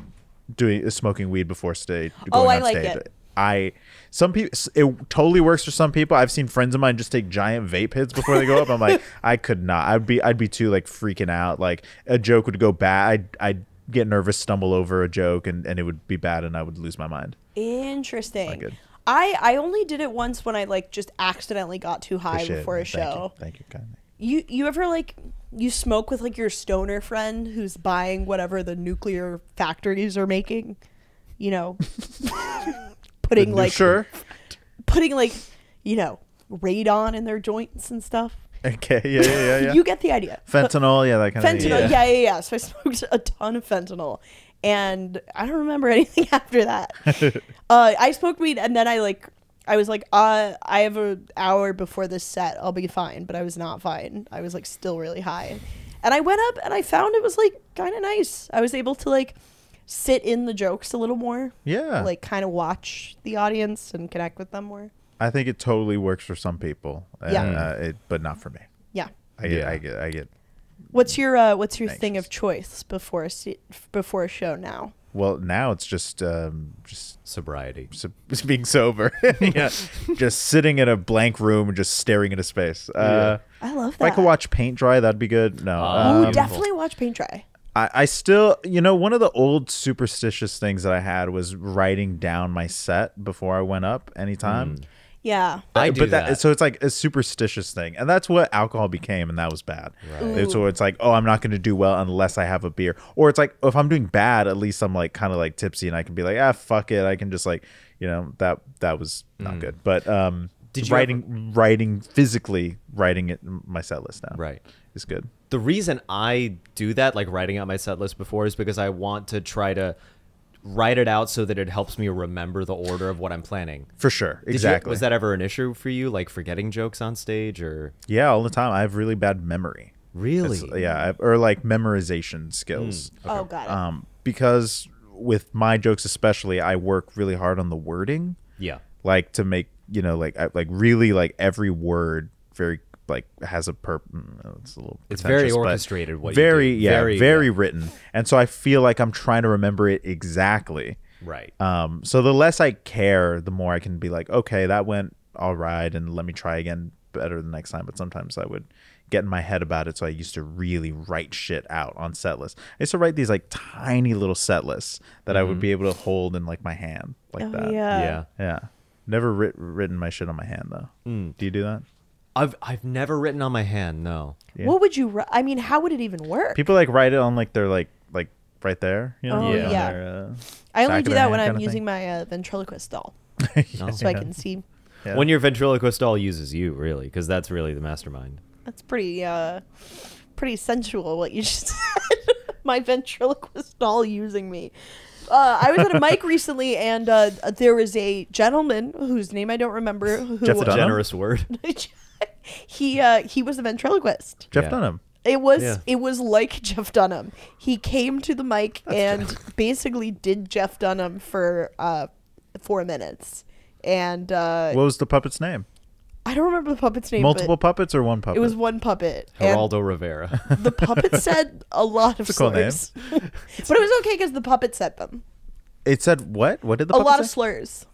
B: doing smoking weed before stage.
C: Oh,
B: going
C: I
B: on
C: like
B: stage,
C: it.
B: I some people it totally works for some people. I've seen friends of mine just take giant vape hits before they go up. I'm like, [laughs] I could not. I'd be I'd be too like freaking out. Like a joke would go bad. I'd I'd get nervous, stumble over a joke, and and it would be bad, and I would lose my mind.
C: Interesting. I I only did it once when I like just accidentally got too high
B: Appreciate it,
C: before a
B: man. Thank you.
C: show.
B: Thank you, kindly.
C: You you ever like you smoke with like your stoner friend who's buying whatever the nuclear factories are making? You know, [laughs] putting like
B: sure.
C: putting like you know radon in their joints and stuff. [laughs]
B: Okay. Yeah. Yeah. Yeah. yeah. [laughs]
C: You get the idea.
B: Fentanyl. Yeah. That kind of thing.
C: Fentanyl, yeah. yeah, yeah, So I [laughs] smoked a ton of fentanyl, and I don't remember anything after that. uh, I smoked weed, and then I like, I was like, uh, I have an hour before this set, I'll be fine. But I was not fine. I was like still really high, and I went up, and I found it was like kind of nice. I was able to like sit in the jokes a little more,
B: Yeah.
C: like kind of watch the audience and connect with them more.
B: I think it totally works for some people.
C: Yeah.
B: Uh, it, but not for me.
C: Yeah.
B: I get.
A: Yeah.
B: I get. I get.
C: What's your uh, what's your thing of choice before a se- before a show now?
B: Well, now it's just um, just
A: Sobriety.
B: so, just [laughs] being sober. [laughs] yeah. [laughs] just sitting in a blank room and just staring into space. Uh,
C: I love that. If.
B: I could watch paint dry, that'd be good. No,
A: Oh,
B: um,
C: definitely watch paint dry.
B: I, I still, you know, one of the old superstitious things that I had was writing down my set before I went up anytime.
C: Yeah.
A: I do
B: but
A: that.
B: So it's like a superstitious thing, and that's what alcohol became, and that was bad.
A: Right.
B: So it's like, oh, I'm not going to do well unless I have a beer, or it's like, if I'm doing bad, at least I'm like kind of like tipsy, and I can be like, ah, fuck it, I can just like, you know, that that was not good. But um,
A: Mm. Did you
B: writing writing physically writing it my set list now.
A: Right.
B: is good.
A: The reason I do that, like writing out my set list before, is because I want to try to write it out so that it helps me remember the order of what I'm planning.
B: For sure,
A: Did you-
B: exactly.
A: was that ever an issue for you, like forgetting jokes on stage, or
B: Yeah, all the time. I have really bad memory.
A: really?
B: It's- yeah, I or like memorization skills.
C: Oh, got it.
B: Um, because with my jokes especially, I work really hard on the wording,
A: Yeah.
B: like to make you know, like I, like really like every word very like has a perp. mm, It's a little.
A: It's very orchestrated what
B: very
A: do.
B: yeah,
A: Very,
B: very,
A: yeah.
B: written, and so I feel like I'm trying to remember it exactly.
A: Right.
B: Um, so the less I care, the more I can be like, okay, that went all right, and let me try again better the next time, but sometimes I would get in my head about it. So I used to really write shit out on set lists. I used to write these like tiny little set lists that I would be able to hold in like my hand like
C: Oh,
B: that.
C: yeah.
A: yeah.
B: Yeah. Never writ- written my shit on my hand though.
A: Mm.
B: Do you do that?
A: I've I've never written on my hand. No.
B: Yeah.
C: What would you? ri- I mean, how would it even work?
B: People like write it on like their like like right there. You know?
C: Oh,
A: Yeah.
C: yeah.
B: their, uh,
C: I only do that when I'm using
B: thing.
C: my uh, ventriloquist doll, [laughs]
A: No.
C: so I can see.
B: Yeah.
A: When your ventriloquist doll uses you, really, because that's really the mastermind.
C: That's pretty, uh, pretty sensual. What you [laughs] just said. [laughs] my ventriloquist doll using me. Uh, I was at a mic recently, and uh, there was a gentleman whose name I don't remember. Who
B: Jeff
A: It's a generous word.
C: He uh, he was a ventriloquist.
B: Jeff
A: Yeah.
B: Dunham.
C: It was
A: Yeah.
C: it was like Jeff Dunham. He came to the mic and basically did Jeff Dunham for uh, four minutes, and uh,
B: What was the puppet's name?
C: I don't remember the puppet's name.
B: Multiple
C: but
B: puppets or one puppet?
C: It was one puppet. and
A: Geraldo Rivera.
C: the puppet [laughs] said a lot of
B: It's a cool name.
C: slurs, [laughs] but it was okay because the puppet said them.
B: It said what? What did the
C: A
B: puppet
C: lot
B: say?
C: of slurs.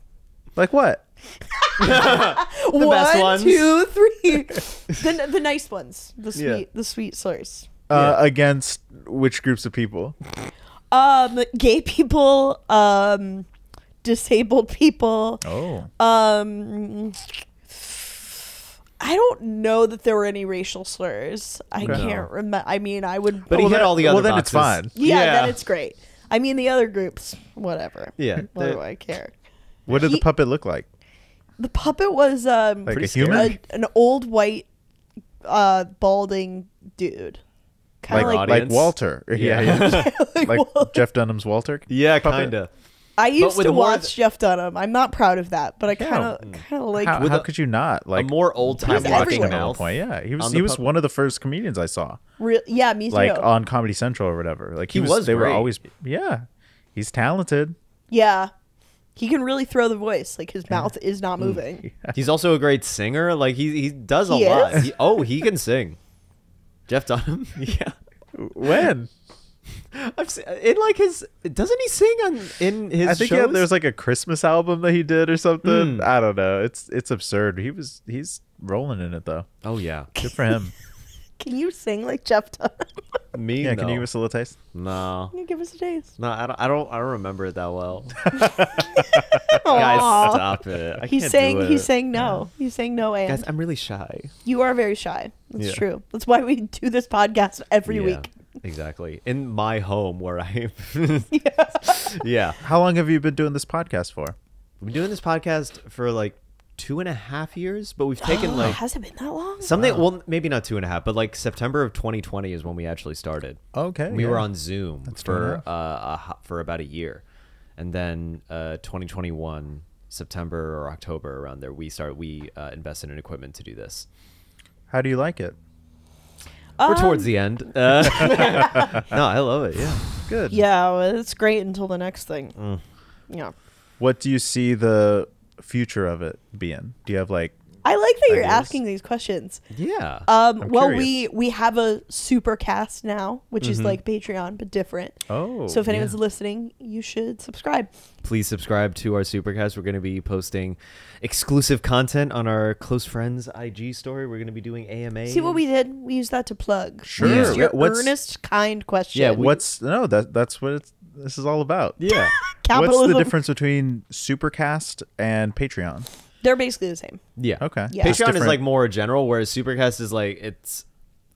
B: Like what? [laughs]
A: The
C: One,
A: best ones.
C: two, three. the, the nice ones. The
A: Yeah.
C: sweet, the sweet slurs.
B: Uh, against which groups of people?
C: Um, gay people, um, disabled people.
B: Oh,
C: Um, I don't know that there were any racial slurs. I
B: Okay.
C: can't remember. I mean, I would.
A: But he
B: well,
A: hit all the other
B: well,
A: other
B: then it's
A: boxes.
B: fine.
C: yeah,
A: Yeah.
C: then it's great. I mean, the other groups, whatever.
A: Yeah,
C: What do I care?
B: What did
C: He-
B: the puppet look like?
C: The puppet was um
B: Like a human?
C: a, an old white, uh, balding dude. Kind
B: Like
C: of like,
B: like? Walter? Yeah,
A: Yeah. [laughs]
B: yeah.
C: like,
B: like
C: Wal-
B: Jeff Dunham's Walter.
A: Yeah, kinda.
C: I used to watch
A: th-
C: Jeff Dunham. I'm not proud of that, but I kind of kind of like.
B: how
A: With
B: how
A: a-
B: could you not like
A: a more old time
B: I'm
A: walking
B: watching
C: everywhere.
B: at one
A: mouth.
B: point? Yeah, he was he was
A: puppet.
B: one of the first comedians I saw.
C: Re- yeah, me too.
B: Like on Comedy Central or whatever. Like he,
A: He
B: was,
A: was
B: They were always yeah. He's talented.
C: yeah, he can really throw the voice. Like his mouth is not moving. [laughs]
A: He's also a great singer. Like he he does a
C: He
A: lot.
C: is?
A: He- oh, he can sing. Jeff Dunham. [laughs] yeah.
B: When? [laughs]
A: I've seen, in like his doesn't he sing on in his
B: I think
A: shows?
B: yeah, there's like a Christmas album that he did or something.
A: Mm.
B: I don't know. It's it's absurd. He was he's rolling in it though.
A: oh yeah,
B: Good for him. [laughs]
C: Can you sing like Jeff Dunham? [laughs]
A: me
B: yeah,
A: no.
B: can you give us a little taste?
A: no.
C: Can you give us a taste?
A: No, I don't. I don't. I don't remember it that well. [laughs] Guys, stop it. I
C: He's
A: can't
C: saying
A: do it.
C: he's saying no. He's saying no, and
A: Guys, I'm really shy.
C: you are very shy. That's
A: Yeah.
C: true. That's why we do this podcast every
A: Yeah,
C: week.
A: Exactly. In my home where I.
C: Yeah.
A: yeah.
B: How long have you been doing this podcast for?
A: We've been doing this podcast for like two and a half years, but we've taken like
C: has it been that long?
A: something. Well, maybe not two and a half, but like September of 2020 is when we actually started.
B: Okay.
A: we
B: yeah.
A: were on Zoom
B: That's two and a
A: for
B: half.
A: uh, a, ho- for about a year, and then uh, 2021 September or October around there we start we uh, invested in equipment to do this.
B: How do you like it?
A: We're towards
C: Um,
A: the end. [laughs] Uh, no, I love it. Yeah.
B: Good.
C: Yeah, well, it's great until the next thing.
A: Mm.
C: Yeah.
B: What do you see the future of it being? Do you have like
C: I like that you're
B: Ideas?
C: asking these questions.
A: Yeah.
C: Um,
B: I'm
C: well,
B: curious.
C: we we have a Supercast now, which is like Patreon but different.
B: oh
C: so if anyone's
A: yeah.
C: listening, you should subscribe.
A: Please subscribe to our Supercast. We're going to be posting exclusive content on our close friends IG story. We're going to be doing AMA.
C: See what we did? We used that to plug.
B: Sure.
C: We used
B: Yeah,
C: your
B: what's-
C: earnest, kind question.
A: Yeah, we-
B: what's no that that's what it's, this is all about.
A: Yeah. [laughs]
C: Capitalism.
B: What's the difference between Supercast and Patreon?
C: They're basically the same.
A: Yeah.
B: Okay.
C: Yeah.
A: Patreon is like more general, whereas Supercast is like it's.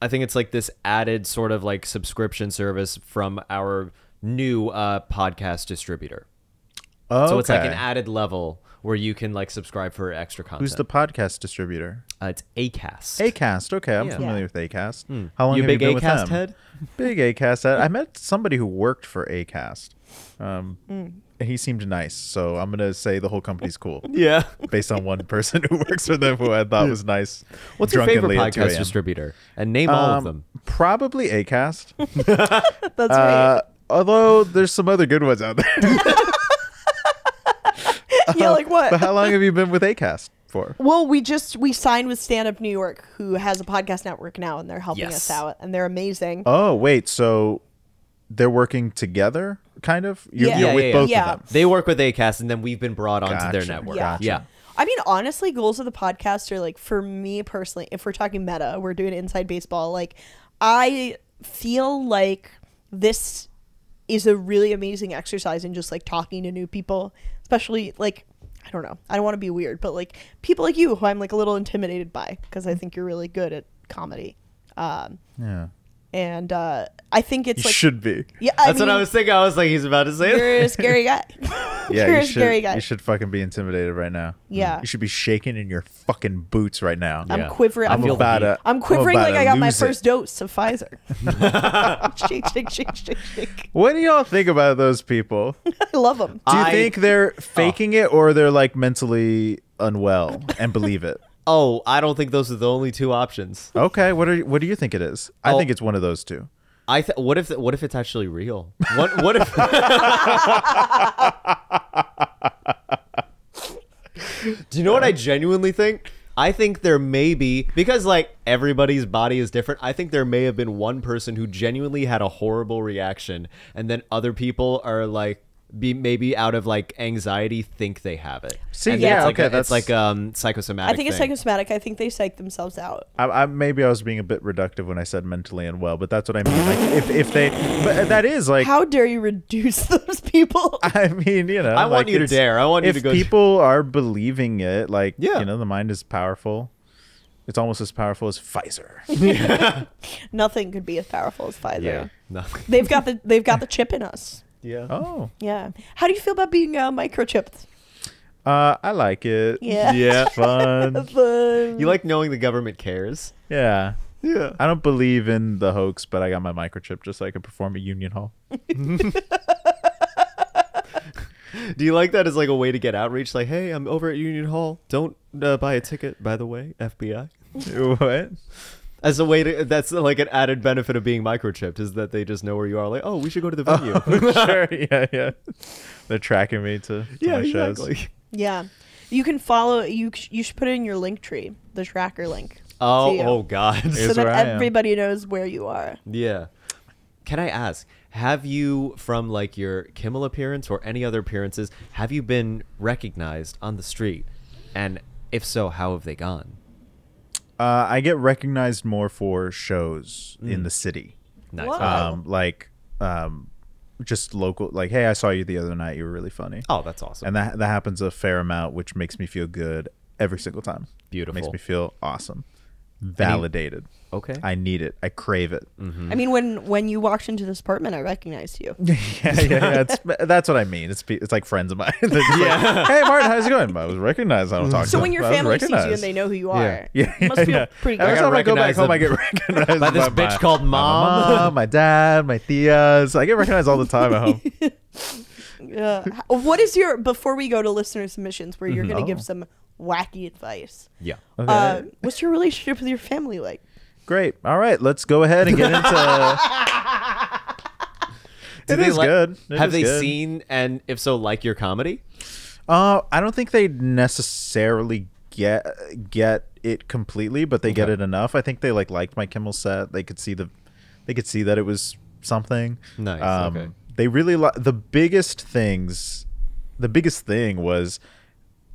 A: I think it's like this added sort of like subscription service from our new uh, podcast distributor.
B: oh,
A: So it's like an added level where you can like subscribe for extra content.
B: Who's the podcast distributor?
A: Uh, it's Acast.
B: Acast. Okay, I'm
A: Yeah.
B: familiar
C: Yeah.
B: with Acast.
A: Hmm.
B: How long
A: you
B: have
A: big
B: you been with
A: Acast
B: them?
A: head?
B: Big Acast head. I met somebody who worked for Acast. Um, and he seemed nice, so I'm gonna say the whole company's cool. [laughs]
A: Yeah.
B: based on one person who works for them who I thought was nice.
A: What's your favorite
B: drunkenly at 2
A: podcast distributor? And name all of
B: Um,
A: them.
B: Probably Acast. [laughs]
C: That's
B: uh, although there's some other good ones out there. [laughs]
C: yeah, like what?
B: but how long have you been with Acast for?
C: Well, we just we signed with Stand Up New York, who has a podcast network now, and they're helping
A: Yes.
C: us out, and they're amazing.
B: Oh wait, so they're working together, kind of? You're,
C: Yeah.
B: you're
C: Yeah,
B: with
A: yeah,
B: both
C: yeah.
B: of them.
A: They work with Acast, and then we've been brought onto their network.
C: Yeah.
A: Yeah.
C: I mean, honestly, goals of the podcast are like for me personally. If we're talking meta, we're doing inside baseball. Like, I feel like this is a really amazing exercise in just like talking to new people, especially like I don't know. I don't want to be weird, but like people like you who I'm like a little intimidated by because I think you're really good at comedy. Um,
B: Yeah.
C: And uh, I think it's
B: You
C: like
B: should be.
C: yeah. I
A: That's what I was thinking. I was like, he's about to say
C: You're a scary guy. [laughs] [laughs]
B: Yeah,
C: you're
B: you
C: a
B: should.
C: scary guy.
B: You should fucking be intimidated right now.
C: Yeah.
B: You should be shaking in your fucking boots right now.
C: I'm
A: Yeah.
C: quivering.
A: I
C: I'm,
A: feel
B: about
A: the
B: to.
C: I'm quivering
B: about
C: like I got my
B: lose it.
C: first dose of Pfizer. [laughs] shake, shake, shake, shake, shake.
B: What do y'all think about those people?
C: I love them.
B: Do you
A: I-
B: think they're faking it or they're like mentally unwell and believe it?
A: Oh, I don't think those are the only two options.
B: Okay, what are you, what do you think it is? I
A: Oh.
B: think it's one of those two.
A: I th- what if what if it's actually real? What what if? [laughs] Do you know what I genuinely think? I think there may be because like everybody's body is different. I think there may have been one person who genuinely had a horrible reaction, and then other people are like be maybe out of like anxiety think they have it.
B: See,
A: And
B: yeah,
A: it's like
B: okay,
A: a,
B: that's-
A: it's like um psychosomatic.
C: I think it's
A: thing.
C: psychosomatic. I think they psych themselves out.
B: I, I maybe I was being a bit reductive when I said mentally unwell, but that's what I mean. Like if if they, but that is like.
C: How dare you reduce [laughs] those people? [laughs]
B: I mean, you know,
A: I want you to dare. I want you to go-
B: people are believing it, like,
A: Yeah.
B: you know, the mind is powerful. It's almost as powerful as Pfizer. [laughs]
C: Nothing could be as powerful as Pfizer.
A: Yeah. No.
C: They've got the they've got the chip in us.
A: Yeah.
B: oh,
C: Yeah. How do you feel about being uh, microchipped?
B: uh, I like it.
C: Yeah.
A: Yeah. [laughs]
B: fun.
C: Fun.
A: You like knowing the government cares?
B: Yeah.
A: Yeah.
B: I don't believe in the hoax, but I got my microchip just so I can perform at Union Hall. [laughs] [laughs]
A: Do you like that as like a way to get outreach? Like, hey, I'm over at Union Hall. Don't uh, buy a ticket, by the way, FBI.
B: what?
A: As a way to, that's like an added benefit of being microchipped is that they just know where you are. Like, oh, we should go to the oh, venue. [laughs]
B: sure. Yeah, yeah. They're tracking me to, to
A: yeah,
B: my shows.
A: exactly.
C: Yeah. You can follow you you should put it in your link tree, the tracker link.
A: Oh, oh God.
B: Here's [laughs]
C: so that
B: where I am.
C: everybody knows where you are.
A: yeah. Can I ask, have you, from like your Kimmel appearance or any other appearances, have you been recognized on the street? And if so, how have they gone?
B: Uh, I get recognized more for shows in the city.
A: Nice.
C: Wow.
B: Um, like, um, just local. Like, hey, I saw you the other night. You were really funny.
A: Oh, that's awesome.
B: and that that happens a fair amount, which makes me feel good every single time.
A: Beautiful.
B: Makes me feel awesome, validated.
A: okay.
B: I need it. I crave it.
C: I mean, when when you walked into this apartment, I recognized you. [laughs]
B: yeah, yeah, yeah. It's, that's what I mean. It's it's like friends of mine. [laughs] They're like, [laughs] hey, Martin, how's it going? I was recognized. I don't talk.
C: So
B: to
C: when
B: them,
C: your
B: but I was
C: family sees you and they know who you are,
B: Yeah,
C: it must feel
B: yeah.
C: pretty
B: Every time I go back home, I get recognized
A: by this
B: my-
A: bitch called
B: my
A: mom.
B: mom, my dad, my tias. I get recognized all the time at home.
C: Uh, what is your before we go to listener submissions, where you're going to
B: Oh.
C: give some wacky advice?
A: yeah.
B: Okay.
C: Uh, what's your relationship with your family like?
B: Great. All right, let's go ahead and get into. [laughs] [laughs]
A: Do
B: It
A: they like-
B: good. It
A: have
B: is
A: they
B: good.
A: seen and if so, like your comedy?
B: Uh, I don't think they necessarily get get it completely, but they get it enough. I think they like liked my Kimmel set. They could see the, they could see that it was something.
A: Nice,
B: Um,
A: okay.
B: They really li- the biggest things, the biggest thing was,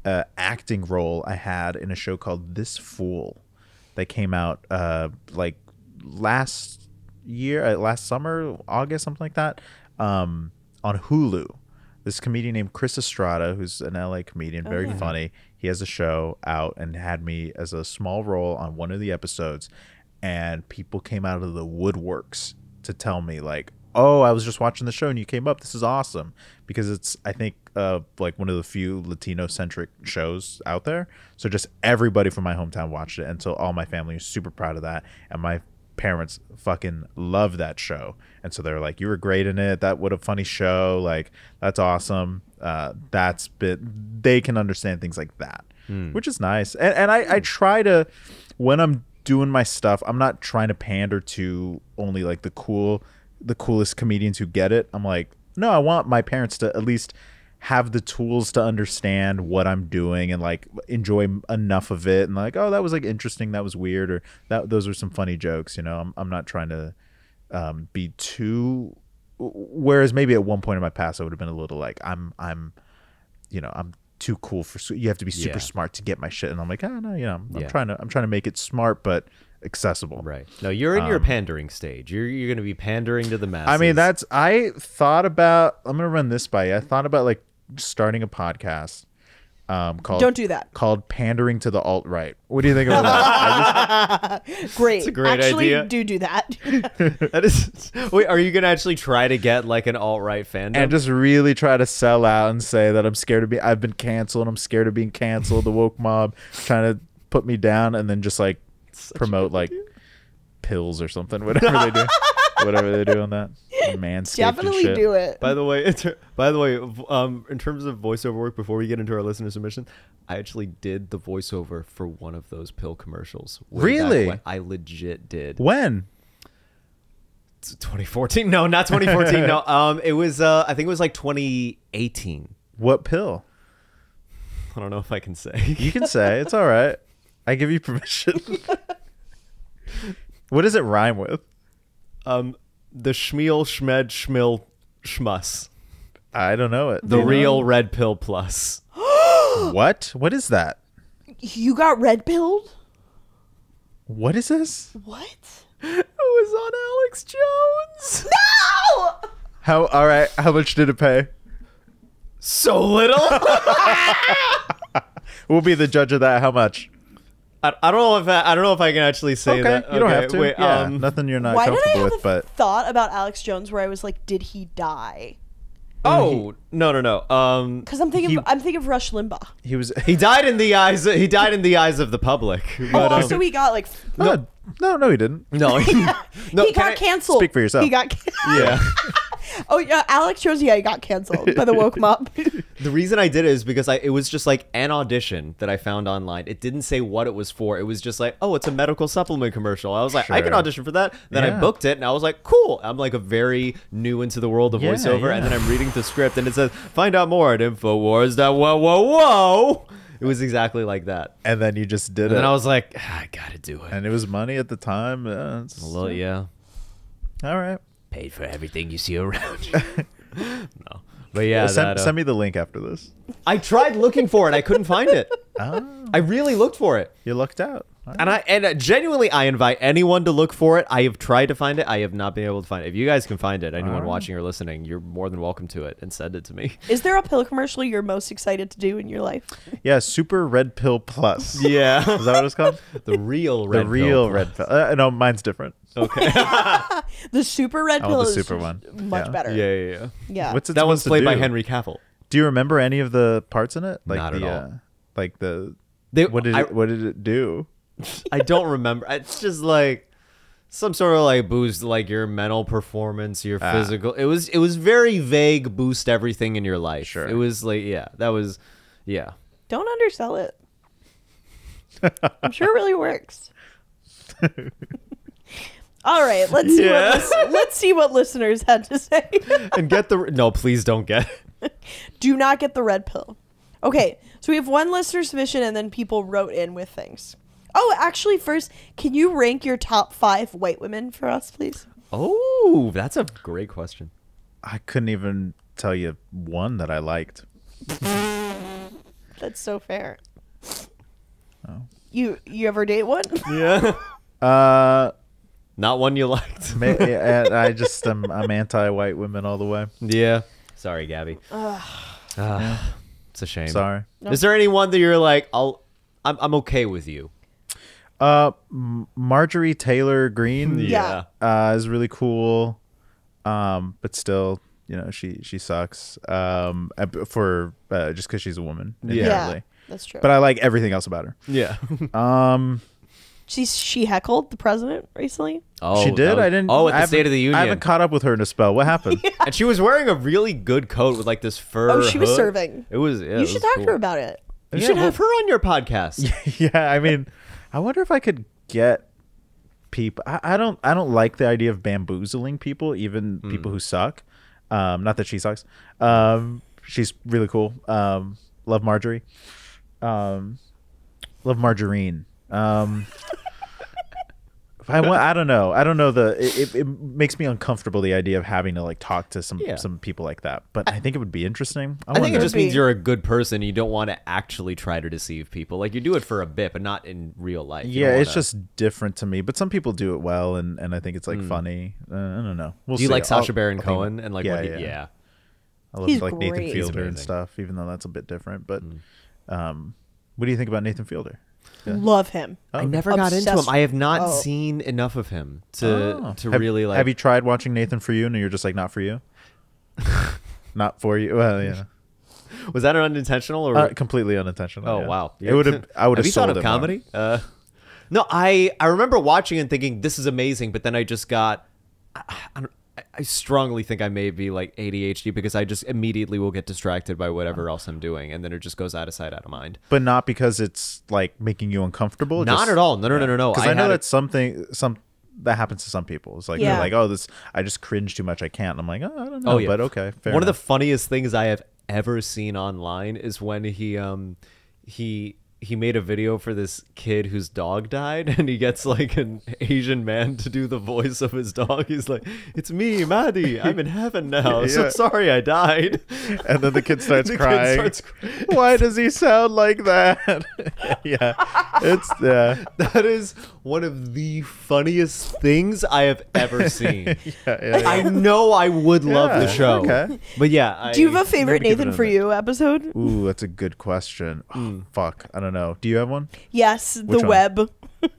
B: uh, acting role I had in a show called This Fool, that came out uh like last year, uh, last summer, August, something like that, um, on Hulu. This comedian named Chris Estrada, who's an LA comedian, very funny. He has a show out and had me as a small role on one of the episodes, and people came out of the woodworks to tell me like, "Oh, I was just watching the show and you came up. This is awesome." Because it's I think uh like one of the few Latino centric shows out there. So just everybody from my hometown watched it, and so all my family is super proud of that, and my parents fucking love that show. And so they're like you were great in it. That what a funny show. Like that's awesome. Uh that's bit they can understand things like that which is nice. And, and i i try to when i'm doing my stuff i'm not trying to pander to only like the cool the coolest comedians who get it. I'm like no i want my parents to at least have the tools to understand what I'm doing and like enjoy enough of it and like oh that was like interesting that was weird or that those are some funny jokes you know I'm I'm not trying to um, be too whereas maybe at one point in my past I would have been a little like I'm I'm you know I'm too cool for you have to be super
A: Yeah.
B: smart to get my shit and i'm like oh no you know i'm
A: Yeah.
B: trying to i'm trying to make it smart but accessible
A: Right. No, you're in your pandering stage. You're you're gonna be pandering to the masses.
B: Um, i mean that's i thought about i'm gonna run this by you i thought about like starting a podcast um called
C: Don't do that.
B: called pandering to the alt right what do you think about that [laughs] I just, [laughs]
C: Great.
A: a great
C: Actually,
A: idea.
C: do do that. [laughs]
A: that is. Wait, are you gonna actually try to get like an alt right fandom?
B: and just really try to sell out and say that i'm scared of being i've been canceled i'm scared of being canceled the woke mob trying to put me down and then just like promote like pills or something whatever they do whatever they do on that manscaped
C: Definitely
B: and shit.
C: do it.
A: By the way, in ter- by the way, um, in terms of voiceover work, before we get into our listener submission, I actually did the voiceover for one of those pill commercials.
B: Really?
A: I legit did.
B: when
A: 2014? No, not 2014. no, [laughs] um, it was. Uh, I think it was like 2018.
B: what pill
A: I don't know if I can say.
B: you can say it's all right i give you permission [laughs] what does it rhyme with
A: Um, the Schmiel Schmed Schmill Schmus,
B: i don't know it
A: the
B: Do you know?
A: real red pill plus. [gasps]
B: what what is that
C: You got red pilled?
B: what is this
C: What? [laughs]
A: It was on Alex Jones. [laughs]
C: No!
B: how all right how much did it pay
A: So little. [laughs]
B: we'll be the judge of that how much
A: I, I don't know if I, I don't know if I can actually say
B: okay
A: that.
B: you don't have to
A: Wait,
B: yeah
A: um,
B: nothing you're not
C: Why did I
B: comfortable
C: have
B: with
C: a
B: but
C: thought about Alex Jones where I was like, did he die?
A: Oh no no no. Um,
C: Because I'm thinking,
B: He-
C: of, I'm thinking of Rush Limbaugh.
B: he was
A: he died in the eyes. He died in the eyes of the public. [laughs]
C: Oh,
A: But, um,
C: also he got like, f-
B: no no no he didn't
A: no, he, [laughs] no.
C: he got
A: I-
C: canceled.
B: Speak for yourself.
C: He got.
A: Yeah. [laughs] [laughs]
C: oh yeah, Alex Jones. Yeah, he got canceled by the woke [laughs] mob.
A: The reason I did it is because I it was just like an audition that I found online. It didn't say what it was for. It was just like, oh, it's a medical supplement commercial. I was like, I can audition for that. Then I booked it, and I was like, cool. I'm like a very new into the world of
B: Yeah,
A: voiceover, and then I'm reading the script, and it says, find out more at Infowars. That whoa whoa whoa. It was exactly like that.
B: and then you just did
A: And
B: it
A: And I was like, "Ah, I gotta do it.
B: and it was money at the time yeah, it's-
A: A little, yeah.
B: all right
A: Paid for everything you see around you. [laughs] no. But yeah,
B: send,
A: that, uh,
B: send me the link after this
A: I tried looking for it. I couldn't find it.
B: oh [laughs]
A: I really looked for it.
B: you lucked out All right.
A: And I and uh, genuinely, I invite anyone to look for it. I have tried to find it. I have not been able to find it. If you guys can find it, anyone
B: Alright.
A: watching or listening, you're more than welcome to it and send it to me. [laughs]
C: Is there a pill commercial you're most excited to do in your life?
B: yeah super red pill plus [laughs]
A: Yeah,
B: is that what it's called [laughs]
A: the real red pill.
B: the real
A: pill.
B: red pill uh, no mine's different
A: Okay.
C: The super red
B: Oh,
C: pill
B: the
C: is
B: super one.
C: much
B: Yeah.
C: better.
A: yeah, yeah, yeah.
C: Yeah.
B: what's it
A: That one's played by? Henry Cavill.
B: do you remember any of the parts in it like
A: Not at
B: the
A: all.
B: uh, like the
A: They,
B: what did
A: I,
B: it, what did it do [laughs]
A: I don't remember. It's just like some sort of like boost like your mental performance, your
B: Ah.
A: physical. It was it was very vague. Boost everything in your life.
B: Sure.
A: It was like yeah, that was yeah.
C: Don't undersell it. I'm sure it really works. [laughs] All right, let's see
A: Yeah.
C: what let's see what listeners had to say.
A: And get the no, please don't get. [laughs]
C: Do not get the red pill. Okay, so we have one listener submission, and then people wrote in with things. Oh, actually, first, can you rank your top five white women for us, please?
A: Oh, that's a great question.
B: i couldn't even tell you one that i liked
C: That's so fair.
B: Oh.
C: You you ever date one?
A: Yeah. [laughs] [laughs]
B: uh
A: Not one you liked.
B: ma- yeah, [laughs] i just am i'm anti-white women all the way
A: yeah. Sorry, Gabby. Ah, It's a shame.
B: sorry
A: Is there anyone that you're like, I'll, I'm, I'm okay with you?
B: Uh marjorie taylor greene
C: Yeah.
B: uh is really cool um but still you know she she sucks um for uh, just because she's a woman
A: Yeah.
B: inherently.
C: that's true.
B: but i like everything else about her
A: Yeah. [laughs]
B: um
C: She's she heckled the president recently.
A: oh,
B: she did
A: was-
B: i didn't
A: Oh, at
B: I
A: the State of the
B: haven't- i haven't caught up with her in a spell what happened [laughs]
A: and she was wearing a really good coat with like this fur.
C: Oh, she was
A: hood.
C: serving.
A: It was. Yeah,
C: you
A: it
C: should
A: was
C: talk
A: cool.
C: to her about it.
A: You
B: Yeah,
A: should
B: well-
A: have her on your podcast. [laughs]
B: yeah i mean i wonder if i could get people I, I don't i don't like the idea of bamboozling people even
A: Hmm.
B: people who suck. Um not that she sucks. Um she's really cool. Um love marjorie. Um love margarine um [laughs] I, wa- I don't know. I don't know the. It, it, it makes me uncomfortable the idea of having to like talk to some
A: Yeah.
B: some people like that. But I think it would be interesting. I,
A: I think it
B: wonder.
A: just means you're a good person. You don't want to actually try to deceive people. Like you do it for a bit, but not in real life. You
B: yeah,
A: don't
B: it's just different to me. But some people do it well, and, and I think it's like funny. Uh, I don't know. We'll.
A: Do you
B: see.
A: like Sacha
B: I'll-
A: Baron
B: I'll think-
A: Cohen and like
B: yeah,
A: what he-
B: yeah.
A: yeah.
B: I love
C: He's
B: like Nathan
C: great. He's
B: Fielder and stuff, even though that's a bit different. But
A: Hmm.
B: um, what do you think about Nathan Fielder? Yeah.
C: Love him.
A: I
B: okay.
A: never got into him. I have not
C: Oh.
A: seen enough of him to
B: Oh.
A: to
B: Have-
A: really like.
B: Have you tried watching Nathan for you, and you're just like not for you? [laughs] not for you. Well, yeah. [laughs]
A: was that unintentional or?
B: Uh, completely unintentional.
A: oh
B: yeah.
A: wow!
B: It would have. I would have.
A: Have you thought
B: sold
A: of
B: it more.
A: comedy? Uh, no, I I remember watching and thinking this is amazing, but then I just got. I, I, don't- I- I strongly think I may be like ADHD because I just immediately will get distracted by whatever else I'm doing, and then it just goes out of sight, out of mind.
B: but not because it's like making you uncomfortable.
A: Not
B: just-
A: at all. No, no, no, no, no.
B: Because
A: I
B: I, know
A: had it-
B: that's something some that happens to some people. It's like
C: Yeah.
B: they're like, oh, this I just cringe too much. I can't. I'm like, oh, I don't know. Oh, But okay, fair
A: One of the funniest things I have ever seen online is when he um he he made a video for this kid whose dog died [laughs] and he gets like an Asian man to do the voice of his dog. He's like, "It's me, Maddie. I'm in heaven [laughs] now. So
B: Yeah.
A: sorry I died."
B: and then the kid [laughs] starts
A: The kid
B: crying.
A: starts cry-
B: Why does he sound like that? yeah, it's yeah.
A: That is one of the funniest things I have ever seen.
B: yeah, yeah, yeah.
A: I know I would love the show.
B: okay.
A: But yeah, I,
C: Do you have a favorite
B: maybe give it
C: Nathan for you episode?
B: Ooh, that's a good question. Oh,
A: Hmm.
B: fuck, I don't know. Do you have one?
C: Yes, the
B: one?
C: web.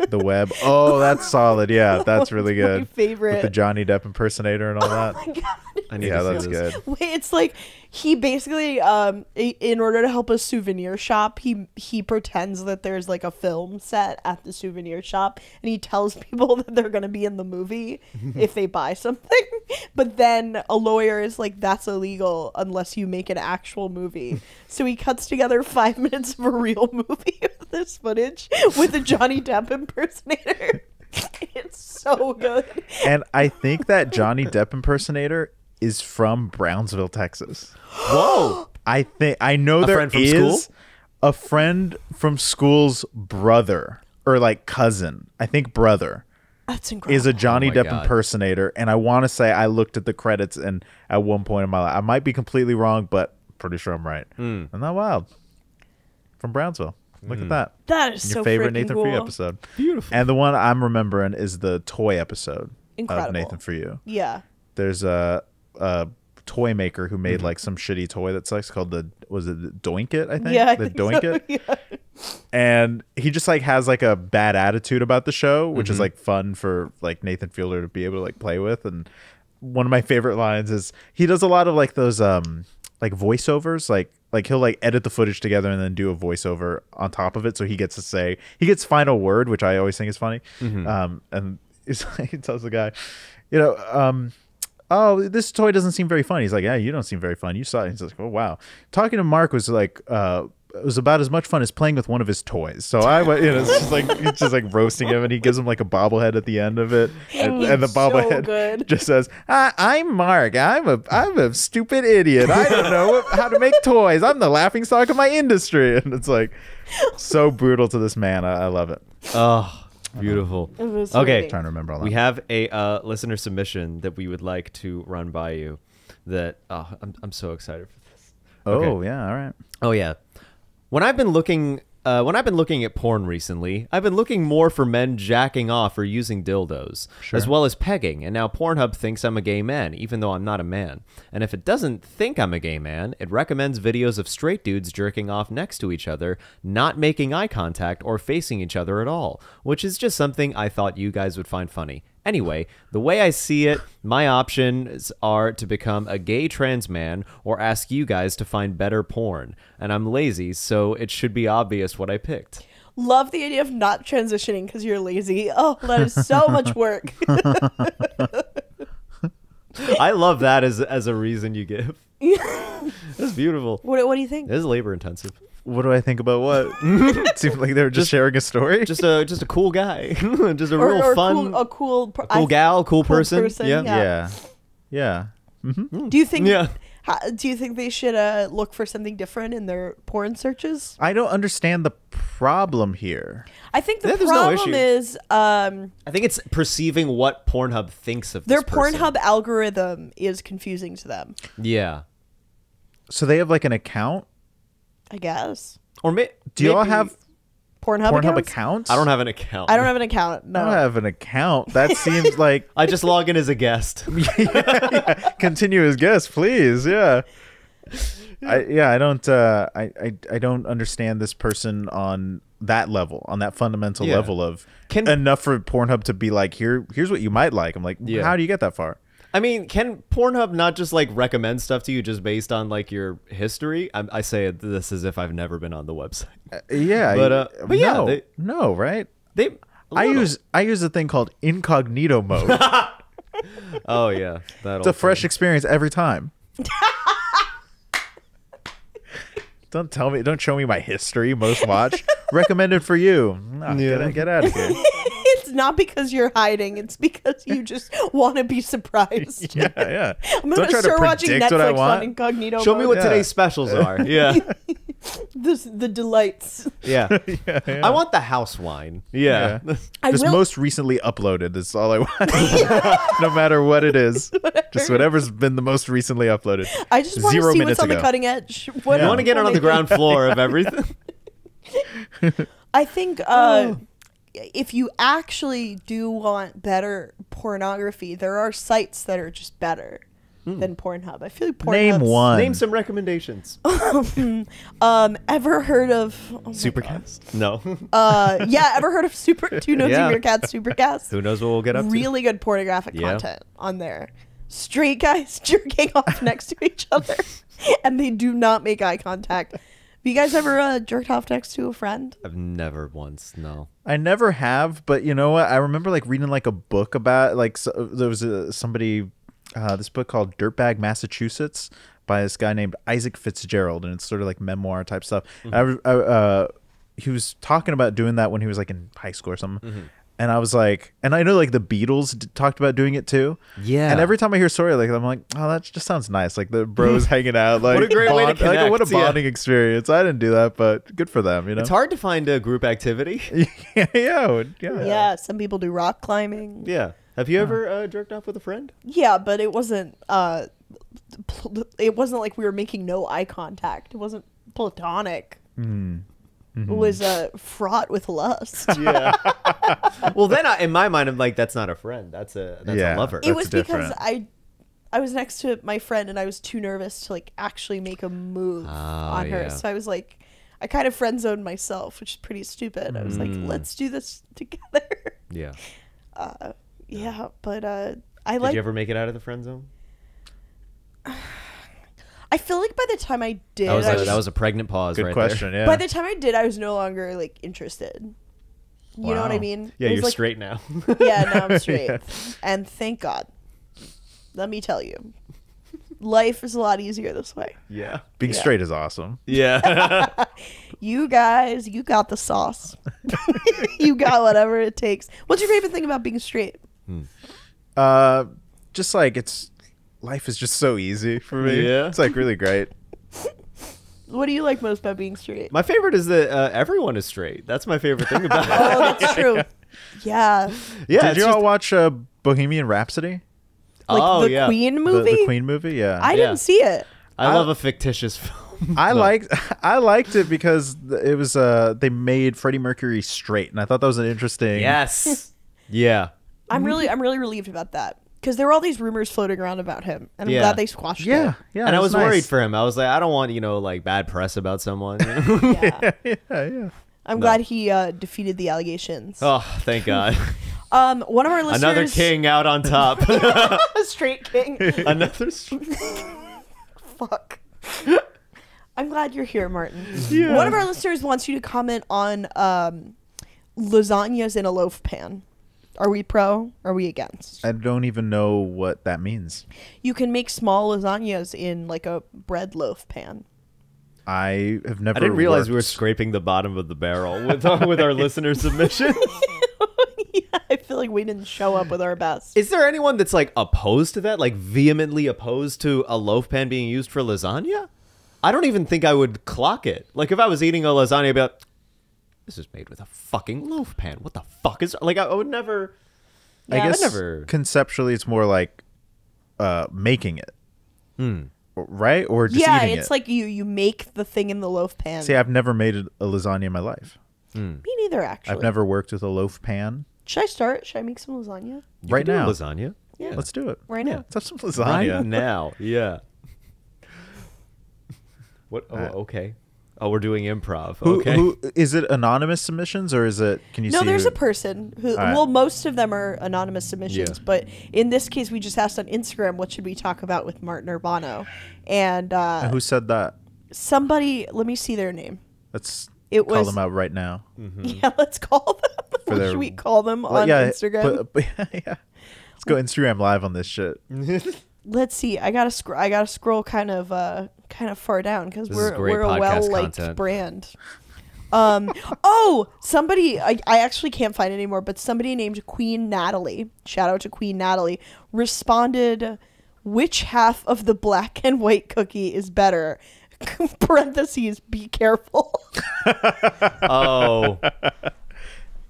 B: The web. Oh, that's solid. Yeah, [laughs] that's really
C: My
B: good.
C: favorite.
B: With the Johnny Depp impersonator and all that. [laughs]
C: Oh my God.
A: I need
B: yeah,
A: to see
B: that's
A: this.
B: good.
C: Wait, it's like he basically, um, in order to help a souvenir shop, he he pretends that there's like a film set at the souvenir shop, and he tells [laughs] people that they're gonna be in the movie if they buy something. But then a lawyer is like, "That's illegal unless you make an actual movie." so he cuts together five minutes of a real movie with this footage with a Johnny Depp impersonator. [laughs] it's so good.
B: And I think that Johnny Depp impersonator is from Brownsville, Texas. [gasps]
A: Whoa.
B: I think I know
A: A
B: there
A: friend from
B: is
A: school?
B: a friend from school's brother or like cousin. I think brother
C: That's incredible.
B: is a Johnny
A: Oh
B: Depp
A: God.
B: impersonator, and I want to say I looked at the credits and at one point in my life I might be completely wrong, but pretty sure I'm right.
A: Hmm.
B: Isn't that wild? From Brownsville. Look at that.
C: That is
B: Your
C: so
B: favorite
C: freaking
B: Nathan
C: cool.
B: for You episode.
A: Beautiful.
B: And the one I'm remembering is the toy episode
C: Incredible.
B: of Nathan for You.
C: Yeah.
B: There's a, a toy maker who
A: Mm-hmm.
B: made like some shitty toy that sucks called the was it Doink It, I think?
C: Yeah. I
B: the
C: think
B: Doink
C: so.
B: It. [laughs]
C: Yeah.
B: And he just like has like a bad attitude about the show, which
A: Mm-hmm.
B: is like fun for like Nathan Fielder to be able to like play with. And one of my favorite lines is he does a lot of like those um like voiceovers, like like he'll like edit the footage together and then do a voiceover on top of it, so he gets to say he gets final word, which I always think is funny.
A: Mm-hmm.
B: Um, and [laughs] like, he tells the guy, you know, um, oh, this toy doesn't seem very fun. He's like, yeah, you don't seem very fun. You saw it. He's like, oh wow. Talking to Mark was like, uh, it was about as much fun as playing with one of his toys. So I went, you know, it's just like [laughs] it's just like roasting him, and he gives him like a bobblehead at the end of it, and, and the
C: So
B: bobblehead
C: good.
B: just says, I, "I'm Mark. I'm a I'm a stupid idiot. I don't know how to make toys. I'm the laughing stock of my industry." [laughs] And it's like so brutal to this man. I, I love it.
A: Oh, beautiful.
C: It was
A: Okay.
C: really-
B: trying to remember all that.
A: We have a uh, listener submission that we would like to run by you. That oh, I'm I'm so excited for this.
B: oh
A: okay.
B: yeah, all right.
A: Oh yeah. When I've been looking uh, when I've been looking at porn recently, I've been looking more for men jacking off or using dildos, as well as pegging. And now Pornhub thinks I'm a gay man, even though I'm not a man. And if it doesn't think I'm a gay man, it recommends videos of straight dudes jerking off next to each other, not making eye contact or facing each other at all, which is just something I thought you guys would find funny. Anyway, the way I see it, my options are to become a gay trans man or ask you guys to find better porn. And I'm lazy, so it should be obvious what I picked.
C: Love the idea of not transitioning because you're lazy. Oh, that is so much work. [laughs]
A: I love that as as a reason you give. [laughs] That's beautiful.
C: what, what do you think?
A: It is labor intensive.
B: What do I think about what? [laughs] [laughs] it seemed like they were just, sharing a story.
A: Just a just a cool guy. [laughs] just a
C: Or,
A: real
C: or
A: fun
C: cool, a cool, per-
A: cool
C: I-
A: gal, cool,
C: cool
A: person.
C: person,
A: Yeah.
C: yeah.
B: yeah, yeah.
C: Do you think?
A: Yeah.
C: How, do you think they should uh, look for something different in their porn searches?
B: I don't understand the problem here.
C: I think the
A: Yeah, there's no
C: problem is um,
A: I think it's perceiving what Pornhub thinks of
C: their
A: this.
C: Pornhub algorithm is confusing to them.
A: Yeah.
B: So they have like an account.
C: I guess
A: Or may,
B: Do you all
A: maybe-
B: have
C: Pornhub,
B: Pornhub
C: accounts?
B: accounts?
A: I don't have an account.
C: I don't have an account. No.
B: I don't have an account. That seems [laughs] like
A: I just log in as a guest. [laughs]
B: continue as guest, please. Yeah. I yeah, I don't uh I, I I don't understand this person on that level, on that fundamental
A: Yeah.
B: level of
A: Can-
B: enough for Pornhub to be like, here here's what you might like. I'm like,
A: Yeah.
B: how do you get that far?
A: I mean, can Pornhub not just like recommend stuff to you just based on like your history? I, I say this as if I've never been on the website.
B: Uh, yeah,
A: But, uh, but yeah,
B: no,
A: they-
B: no, right?
A: They.
B: I use I use a thing called incognito mode. [laughs]
A: Oh yeah, that
B: it's a fresh experience every time. [laughs] don't tell me, don't show me my history, most watch. Recommended for you. Nah,
A: Yeah.
B: get, get out of here. [laughs]
C: it's not because you're hiding. It's because you just want to be surprised. [laughs]
B: yeah, yeah. [laughs]
C: I'm gonna
B: try to
C: start watching
B: predict what I
C: Netflix
B: want.
C: on incognito.
A: Show me what
B: Yeah.
A: today's specials are. [laughs] Yeah,
C: This, the delights.
A: yeah.
B: yeah, yeah.
A: I want the house wine. Yeah.
B: Yeah.
C: I
B: Just
C: will-
B: most recently uploaded. That's all I want. no matter what it is. Just whatever's been the most recently uploaded.
C: I just want to see
B: minutes
C: what's on the cutting edge. What
A: I want to get on the ground floor of everything.
C: I think uh, if you actually do want better pornography, there are sites that are just better than Pornhub. I feel like Pornhub.
B: Name one.
A: Name some recommendations. [laughs]
C: Um, ever heard of oh
A: Supercast? No.
C: Uh, yeah, ever heard of Super [laughs] Two Nosy
A: Yeah.
C: Meerkats Supercast?
A: Who knows what we'll get up to?
C: Really good pornographic
A: Yeah.
C: content on there. Straight guys [laughs] jerking off next to each other, and they do not make eye contact. Have you guys ever uh, jerked off next to a friend?
A: I've never once. No.
B: I never have, but you know what? I remember like reading like a book about like so, there was a, somebody uh, this book called Dirtbag Massachusetts by this guy named Isaac Fitzgerald, and it's sort of like memoir type stuff. I, I, uh, he was talking about doing that when he was like in high school or something. And I was like, and I know like the Beatles d- talked about doing it too.
A: Yeah.
B: And every time I hear a story like I'm like, oh, that just sounds nice. Like the bros [laughs] hanging out. Like what
A: a great way to
B: bond- like, what a
A: connect, yeah.
B: bonding experience. I didn't do that, but good for them. You know.
A: It's hard to find a group activity. [laughs] [laughs]
B: yeah, yeah, yeah.
C: Yeah, some people do rock climbing.
A: Yeah. Have you ever uh, jerked off with a friend?
C: Yeah, but it wasn't. Uh, pl- it wasn't like we were making no eye contact. It wasn't platonic. It was uh, fraught with lust. [laughs]
A: Yeah. [laughs] well, then I, in my mind, I'm like, that's not a friend. That's a that's
B: Yeah.
A: a lover.
C: it was
B: different.
C: because I, I was next to my friend and I was too nervous to like actually make a move
A: Oh,
C: on her.
A: yeah.
C: So I was like, I kind of friend zoned myself, which is pretty stupid. I was like,
A: Mm.
C: let's do this [laughs] together.
A: yeah.
C: Uh, yeah, but uh, I
A: Did
C: like.
A: you ever make it out of the friend zone? [sighs] [sighs]
C: I feel like by the time I did,
A: That was
C: I
A: a,
C: was,
A: that was a pregnant pause.
B: Good
A: right
B: question.
A: There.
B: Yeah.
C: by the time I did, I was no longer like interested. You know what I mean?
A: Yeah, you're
C: like-
A: straight now. [laughs]
C: Yeah, now I'm [laughs] straight. And thank God. Let me tell you, life is a lot easier this way.
A: yeah.
B: Being
C: Yeah.
B: straight is awesome.
A: Yeah. [laughs]
C: You guys, you got the sauce. you got whatever it takes. What's your favorite thing about being straight?
B: Uh, just like it's life is just so easy for me.
A: Yeah.
B: It's like really great.
C: What do you like most about being straight?
A: my favorite is that uh, everyone is straight. That's my favorite thing about it. [laughs]
C: Oh, that's true. Yeah.
A: Yeah.
B: Did
A: it's
B: you all watch uh, Bohemian Rhapsody?
C: Like
A: oh,
C: the
A: yeah.
C: Queen movie?
B: The, Queen movie? Yeah.
C: I
A: Yeah.
C: didn't see it.
A: I
B: I-
A: love a fictitious film.
B: I [laughs] liked [laughs] I liked it because it was uh they made Freddie Mercury straight and I thought that was an interesting
A: Yes. yeah.
C: I'm really I'm really relieved about that. Because there were all these rumors floating around about him. And I'm
A: Yeah.
C: glad they squashed
B: Yeah,
C: it.
B: yeah.
A: and
B: it
A: I was
B: nice.
A: worried for him. I was like, I don't want you know like bad press about someone. [laughs] [laughs] you know?
C: Yeah.
B: yeah, yeah.
C: I'm
A: No.
C: glad he uh, defeated the allegations.
A: oh, thank God. [laughs]
C: Um, one of our listeners,
A: Another king out on top.
C: a straight king.
A: Another. s-
C: Fuck. I'm glad you're here, Martin. One of our listeners wants you to comment on um, lasagnas in a loaf pan. Are we pro? Are we against?
B: I don't even know what that means.
C: You can make small lasagnas in like a bread loaf pan.
B: I have never
A: I didn't realize we were scraping the bottom of the barrel with our, with our [laughs] listener submission. [laughs]
C: yeah, I feel like we didn't show up with our best.
A: Is there anyone that's like opposed to that? Like vehemently opposed to a loaf pan being used for lasagna? I don't even think I would clock it. Like if I was eating a lasagna, I'd be like, this is made with a fucking loaf pan. What the fuck is like? I, I would never.
C: Yeah,
B: I
C: I
B: guess
A: never-
B: conceptually it's more like uh, making it,
A: Hmm.
B: right? Or just
C: yeah,
B: eating
C: it's
B: it.
C: like you you make the thing in the loaf pan.
B: See, I've never made a a lasagna in my life.
C: Me neither, actually.
B: I've never worked with a loaf pan.
C: Should I start? Should I make some lasagna
A: You
B: Right
A: could do
B: now.
A: lasagna.
C: Yeah.
B: Let's do it.
C: right
B: Yeah,
C: now?
B: let's have some
A: Right
B: lasagna.
A: now, yeah. [laughs] What? Oh,
B: Uh,
A: okay. Oh, we're doing improv.
B: Who,
A: okay.
B: who is it? Anonymous submissions or is it? Can you
C: No,
B: see?
C: there's
B: who-
C: a person who.
B: right.
C: Well, most of them are anonymous submissions,
A: Yeah.
C: but in this case, we just asked on Instagram, "What should we talk about with Martin Urbano?" And uh,
B: And who said that?
C: somebody, let me see their name.
B: Let's
C: It
B: call
C: was-
B: them out right now. [laughs]
C: Yeah, let's call them.
B: For their-
C: should we call them
B: Well,
C: on
B: yeah,
C: Instagram?
B: but- but- [laughs] yeah. Let's go Instagram live on this shit. [laughs]
C: let's see. I gotta scroll. I gotta scroll kind of, uh, kind of far down because we're we're a well liked
A: content.
C: brand. Um. [laughs] oh, somebody. I, I actually can't find anymore. But somebody named Queen Natalie. Shout out to Queen Natalie. Responded. Which half of the black and white cookie is better? [laughs] Parentheses. Be careful. [laughs]
A: oh,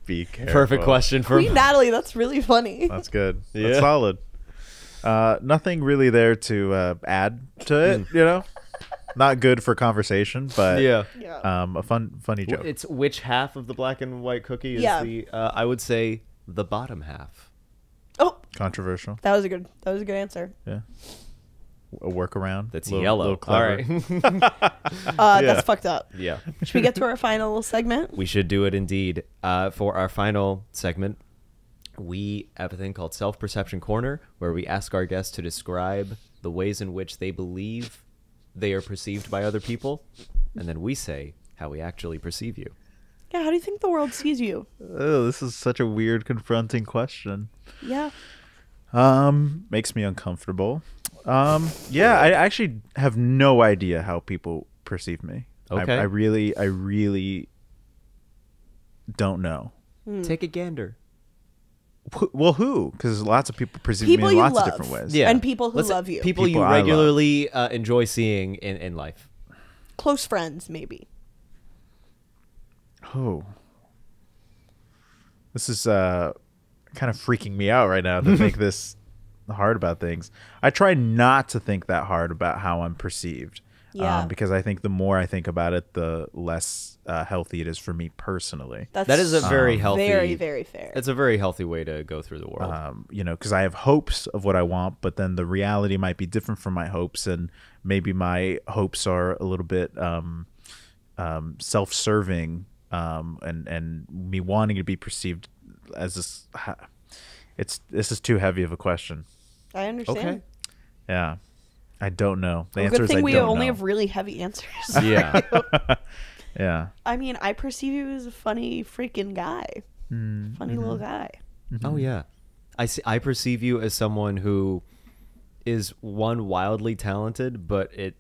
B: Be careful.
A: perfect question for
C: Queen Natalie. That's really funny.
B: That's good.
A: Yeah.
B: That's solid. Uh, nothing really there to uh, add to it. You know, not good for conversation, but
A: yeah.
C: Yeah.
B: um, a fun, funny joke.
A: It's which half of the black and white cookie is
C: Yeah.
A: the? Uh, I would say the bottom half.
C: oh,
B: Controversial.
C: that was a good. That was a good answer.
B: Yeah. A workaround.
A: That's
B: Little-
A: yellow.
B: little
A: All
B: clever.
A: right. [laughs]
C: Uh,
B: Yeah.
C: That's fucked up.
A: yeah.
C: Should we get to our final segment?
A: We should do it indeed. Uh, for our final segment, we have a thing called Self Perception Corner, where we ask our guests to describe the ways in which they believe they are perceived by other people, and then we say how we actually perceive you.
C: Yeah. How do you think the world sees you?
B: Oh, this is such a weird, confronting question.
C: Yeah.
B: Um, makes me uncomfortable. Um, yeah, I actually have no idea how people perceive me. I-
A: Okay.
B: I, really, I really don't know.
C: Hmm.
A: Take a gander.
B: Wh- Well, who? Because lots of people perceive
C: People
B: me in lots
C: love.
B: of different ways.
A: Yeah.
C: And people who
A: Let's-
C: love you.
A: People,
B: People
A: you
B: I
A: regularly uh, enjoy seeing in, in life.
C: Close friends, maybe.
B: Oh, this is uh kind of freaking me out right now to think [laughs] this hard about things. I try not to think that hard about how I'm perceived.
C: Yeah.
B: Um, because I think the more I think about it, the less uh, healthy it is for me personally.
C: That's
A: That is a very
B: Um,
A: healthy.
C: very, very fair.
A: It's a very healthy way to go through the world.
B: um, you know, because I have hopes of what I want, but then the reality might be different from my hopes, and maybe my hopes are a little bit um, um, self-serving, um, and and me wanting to be perceived as this. It's this is too heavy of a question.
C: I understand.
A: okay.
B: Yeah, I don't know. The
C: Well,
B: answer
C: good
B: is
C: thing
B: I
C: we
B: don't
C: only
B: know.
C: have really heavy answers. [laughs]
A: Yeah. [laughs]
B: yeah.
C: I mean, I perceive you as a funny freaking guy.
B: Mm,
C: Funny little guy.
A: Oh yeah, I see. I perceive you as someone who is one wildly talented, but it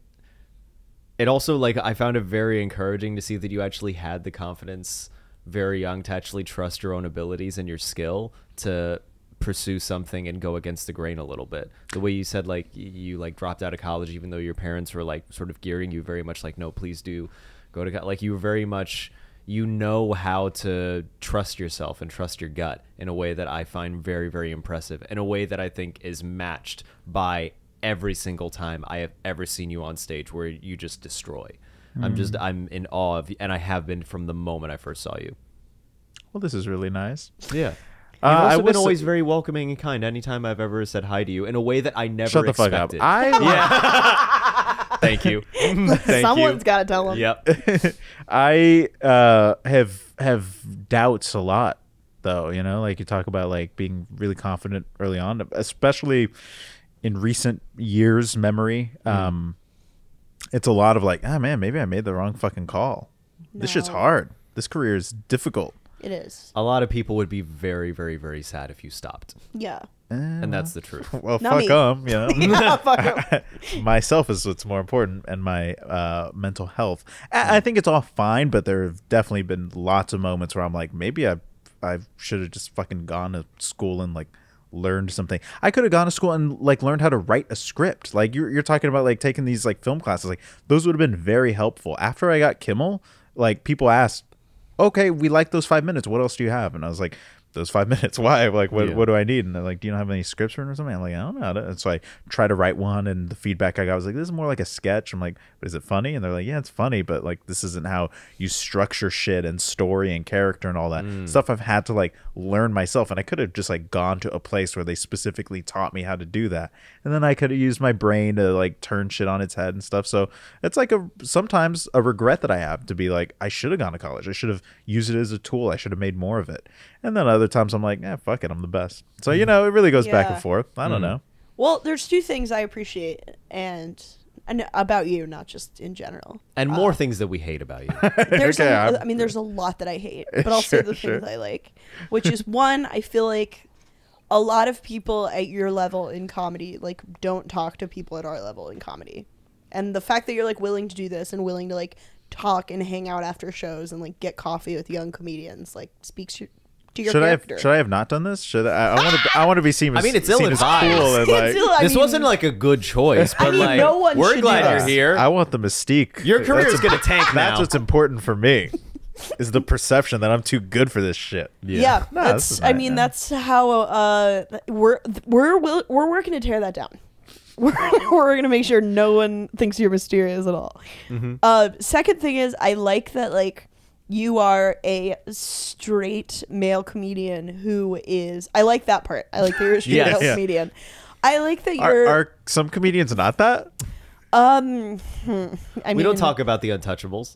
A: it also like I found it very encouraging to see that you actually had the confidence very young to actually trust your own abilities and your skill to pursue something and go against the grain a little bit. The way you said like you like dropped out of college even though your parents were like sort of gearing you very much like no please do go to co-" like you were very much you know how to trust yourself and trust your gut in a way that I find very very impressive in a way that I think is matched by every single time I have ever seen you on stage where you just destroy. I'm just mm. I'm in awe of you and I have been from the moment I first saw you.
B: Well, this is really nice.
A: Yeah.
B: Uh,
A: You've
B: I
A: also
B: will
A: been
B: say-
A: always very welcoming and kind anytime I've ever said hi to you in a way that I never
B: Shut the fuck up. I
A: yeah. [laughs] Thank you. [laughs] Thank [laughs]
C: Someone's
A: you.
C: got to tell him.
A: Yep.
B: I uh, have have doubts a lot, though. You know, like you talk about like being really confident early on, especially in recent years' memory. Um, it's a lot of like, ah, man, maybe I made the wrong fucking call. This shit's hard. This career is difficult.
C: It is.
A: A lot of people would be very, very, very sad if you stopped.
C: Yeah.
B: Eh,
A: And that's the truth. [laughs]
B: well,
C: Not
B: fuck
C: me.
B: them. You [laughs] know.
C: yeah, fuck 'em. [laughs]
B: myself is what's more important and my uh, mental health I, I think it's all fine but there have definitely been lots of moments where i'm like maybe i I should have just fucking gone to school and like learned something. I could have gone to school and like learned how to write a script. Like you're you're talking about like taking these like film classes. Like those would have been very helpful. After I got Kimmel, like people asked, "Okay, we like those 5 minutes. What else do you have?" And I was like, those five [laughs] minutes. Why? Like, what,
A: Yeah.
B: what do I need? And they're like, do you not have any scripts written or something? I'm like, I don't know. how to-" And so I try to write one, and the feedback I got was like, this is more like a sketch. I'm like, but is it funny? And they're like, yeah, it's funny, but like, this isn't how you structure shit and story and character and all that mm. stuff. I've had to like learn myself, and I could have just like gone to a place where they specifically taught me how to do that, and then I could have used my brain to like turn shit on its head and stuff. So it's like a sometimes a regret that I have to be like, I should have gone to college. I should have used it as a tool. I should have made more of it. And then other times I'm like, eh, fuck it, I'm the best. So you mm-hmm. know, it really goes back and forth. I don't mm-hmm. know.
C: Well, there's two things I appreciate and, and about you, not just in general.
A: And more uh, things that we hate about you. [laughs]
C: There's
B: Okay,
C: a,
B: I'm-
C: I mean, there's a lot that I hate, [laughs] but I'll say the
B: sure.
C: things I like, which is [laughs] one, I feel like a lot of people at your level in comedy like don't talk to people at our level in comedy, and the fact that you're like willing to do this and willing to like talk and hang out after shows and like get coffee with young comedians like speaks your, to your
B: Should I have should I have not done this? Should I? I want to. I want to be seen.
A: I mean, it's
B: seen as
A: ill-advised.
B: cool and, [laughs] like,
C: ill- I
A: this
C: mean-
A: wasn't like a good choice, but
C: mean,
A: like
C: no one
A: we're
C: should
A: glad
C: do
A: you're here.
B: I want the mystique.
A: Your career
B: That's
A: is gonna tank now.
B: That's what's important for me. [laughs] Is the perception that I'm too good for this shit.
C: Yeah,
B: No, this
C: that's. I mean,
B: man.
C: that's how uh we're we're we're working to tear that down. [laughs] We're, we're gonna make sure no one thinks you're mysterious at all.
B: Mm-hmm.
C: Uh, second thing is, I like that like you are a straight male comedian who is. I like that part. I like that you're a straight [laughs]
A: Yes.
C: male
B: Yeah.
C: comedian. I like that you're.
B: are some comedians not that?
C: um, hmm, I mean,
A: we don't talk about the untouchables.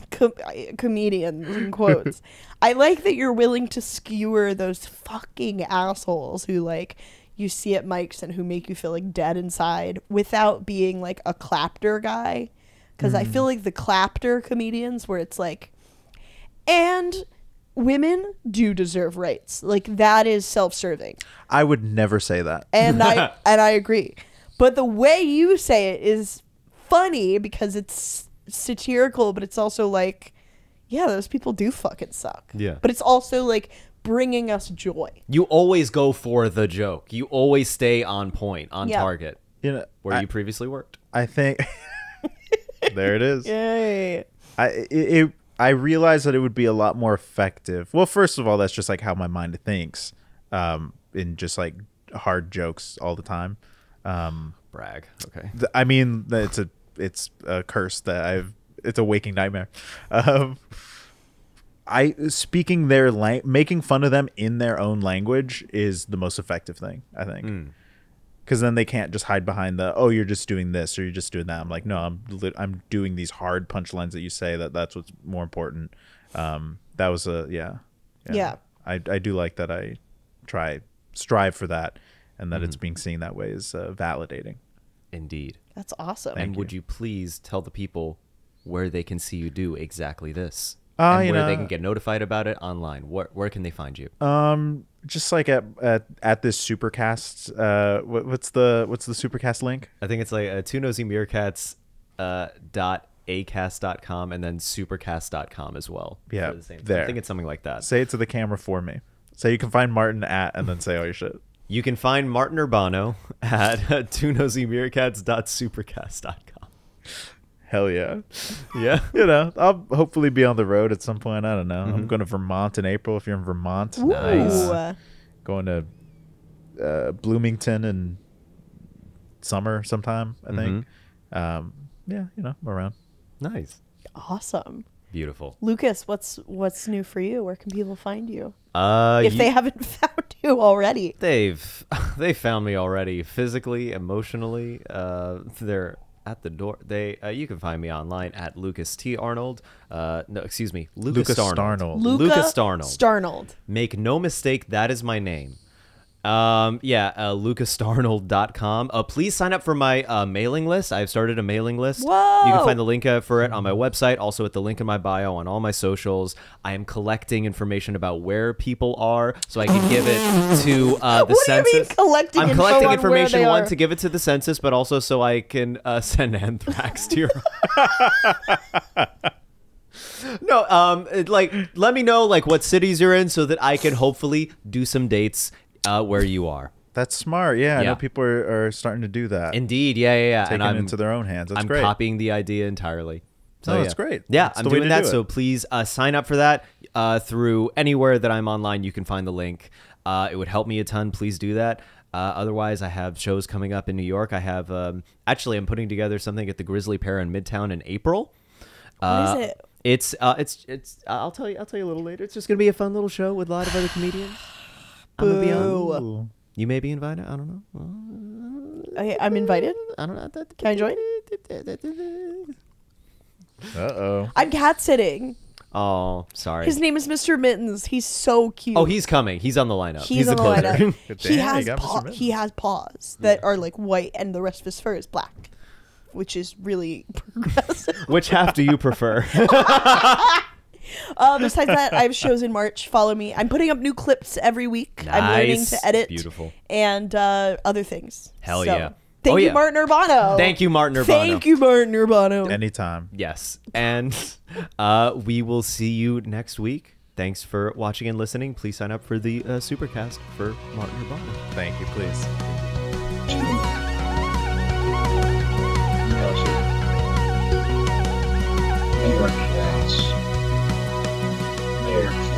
A: [laughs] [laughs]
C: com- comedians in quotes. I like that you're willing to skewer those fucking assholes who like you see at mics and who make you feel like dead inside without being like a clapter guy. Because I feel like the clapter comedians where it's like, and women do deserve rights. Like that is self-serving,
B: I would never say that.
C: and I [laughs] and I agree. But the way you say it is funny because it's satirical, but it's also like, yeah, those people do fucking suck.
A: Yeah.
C: But it's also like bringing us joy.
A: you always go for the joke. You always stay on point, on
C: Yeah.
A: target.
B: You know,
A: Where
B: I,
A: you previously worked.
B: I think [laughs] [laughs] there it is.
C: Yay.
B: I it, it I realized that it would be a lot more effective. Well, first of all, that's just like how my mind thinks, um, in just like hard jokes all the time. Um,
A: Brag. Okay.
B: th- I mean, it's a it's a curse that I've it's a waking nightmare. [laughs] Um, I speaking their lang- making fun of them in their own language is the most effective thing I think. Because then they can't just hide behind the oh you're just doing this or you're just doing that. I'm like no I'm lit- I'm doing these hard punchlines that you say that that's what's more important. Um, that was a yeah
C: Yeah.
B: I I do like that I try strive for that and that it's being seen that way is uh, validating.
A: Indeed.
C: That's awesome.
A: and would you please tell the people where they can see you do exactly this?
B: Uh,
A: and where they can get notified about it online. Where, where can they find you?
B: Um, just like at at, at this supercast. Uh, what, what's the what's the supercast link?
A: I think it's like uh, two nosy meerkats uh, dot acast.com and then supercast.com as well.
B: Yeah,
A: the same-
B: there.
A: I think it's something like that.
B: Say it to the camera for me. Say you can find Martin at and then say all your shit.
A: You can find Martin Urbano [laughs] at [laughs] two nosy meerkats.supercast.com.
B: Hell yeah. [laughs]
A: Yeah.
B: You know, I'll hopefully be on the road at some point. I don't know. I'm going to Vermont in April. If you're in Vermont,
C: Ooh.
A: Nice.
B: going to uh, Bloomington in summer sometime. I think. Um, yeah, you know, I'm around.
A: Nice.
C: Awesome.
A: Beautiful.
C: Lukas, what's what's new for you? Where can people find you?
A: Uh,
C: if
A: you-
C: they haven't [laughs] found you already.
A: they've [laughs] they found me already physically emotionally uh they're at the door they uh, you can find me online at lukas t arnold uh no excuse me lukas,
B: Lukas
A: starnold.
B: Starnold.
C: Luca
A: lukas starnold
C: Starnold.
A: make no mistake that is my name um yeah uh lukastarnold.com uh please sign up for my uh mailing list. I've started a mailing list.
C: Whoa!
A: you can find the link uh, for it on my website also at the link in my bio on all my socials. I am collecting information about where people are so i can give it to uh the [laughs]
C: What do you
A: census.
C: mean collecting
A: i'm
C: info
A: collecting
C: on where
A: information
C: they
A: one
C: are?
A: to give it to the census but also so i can uh, [laughs] send anthrax to your [laughs] No, um, like let me know like what cities you're in so that I can hopefully do some dates uh, where you are.
B: That's smart. Yeah, I know people are, are starting to do that.
A: Indeed, yeah, yeah, yeah.
B: taking
A: and
B: it
A: I'm
B: into their own hands. That's
A: I'm
B: great.
A: copying the idea entirely. So
B: No,
A: yeah.
B: that's great.
A: Yeah,
B: That's
A: I'm doing that.
B: do.
A: So please uh, sign up for that uh, through anywhere that I'm online. You can find the link. Uh, it would help me a ton. Please do that. Uh, otherwise, I have shows coming up in New York. I have um, actually I'm putting together something at the Grisly Pear in Midtown in April. Uh,
C: is it?
A: It's uh, it's it's. I'll tell you. I'll tell you a little later. It's just gonna be a fun little show with a lot of other comedians. I'm gonna be on. You may be invited. I don't know.
C: I, I'm invited.
A: I don't know.
C: Can I join?
B: Uh-oh.
C: I'm cat sitting.
A: Oh, sorry.
C: His name is Mr. Mittens. He's so cute.
A: Oh, he's coming. He's on the lineup.
C: He's,
A: He's,
C: on
A: the
C: the
A: closer.
C: lineup. [laughs] He
B: damn,
C: has
B: you
C: paw, he has paws that are like white, and the rest of his fur is black, which is really [laughs] progressive.
A: Which half do you prefer? [laughs]
C: Uh, besides that, I have shows in March. Follow me. I'm putting up new clips every week. Nice. I'm learning to edit.
A: Beautiful.
C: And uh, other things.
A: Hell
C: so.
A: yeah.
C: Thank
A: oh,
C: you,
A: yeah.
C: Martin Urbano.
A: Thank you, Martin Urbano.
C: Thank you, Martin Urbano.
B: Anytime.
A: Yes. And [laughs] uh, we will see you next week. Thanks for watching and listening. Please sign up for the uh, Supercast for Martin Urbano.
B: Thank you, please. Thank you there.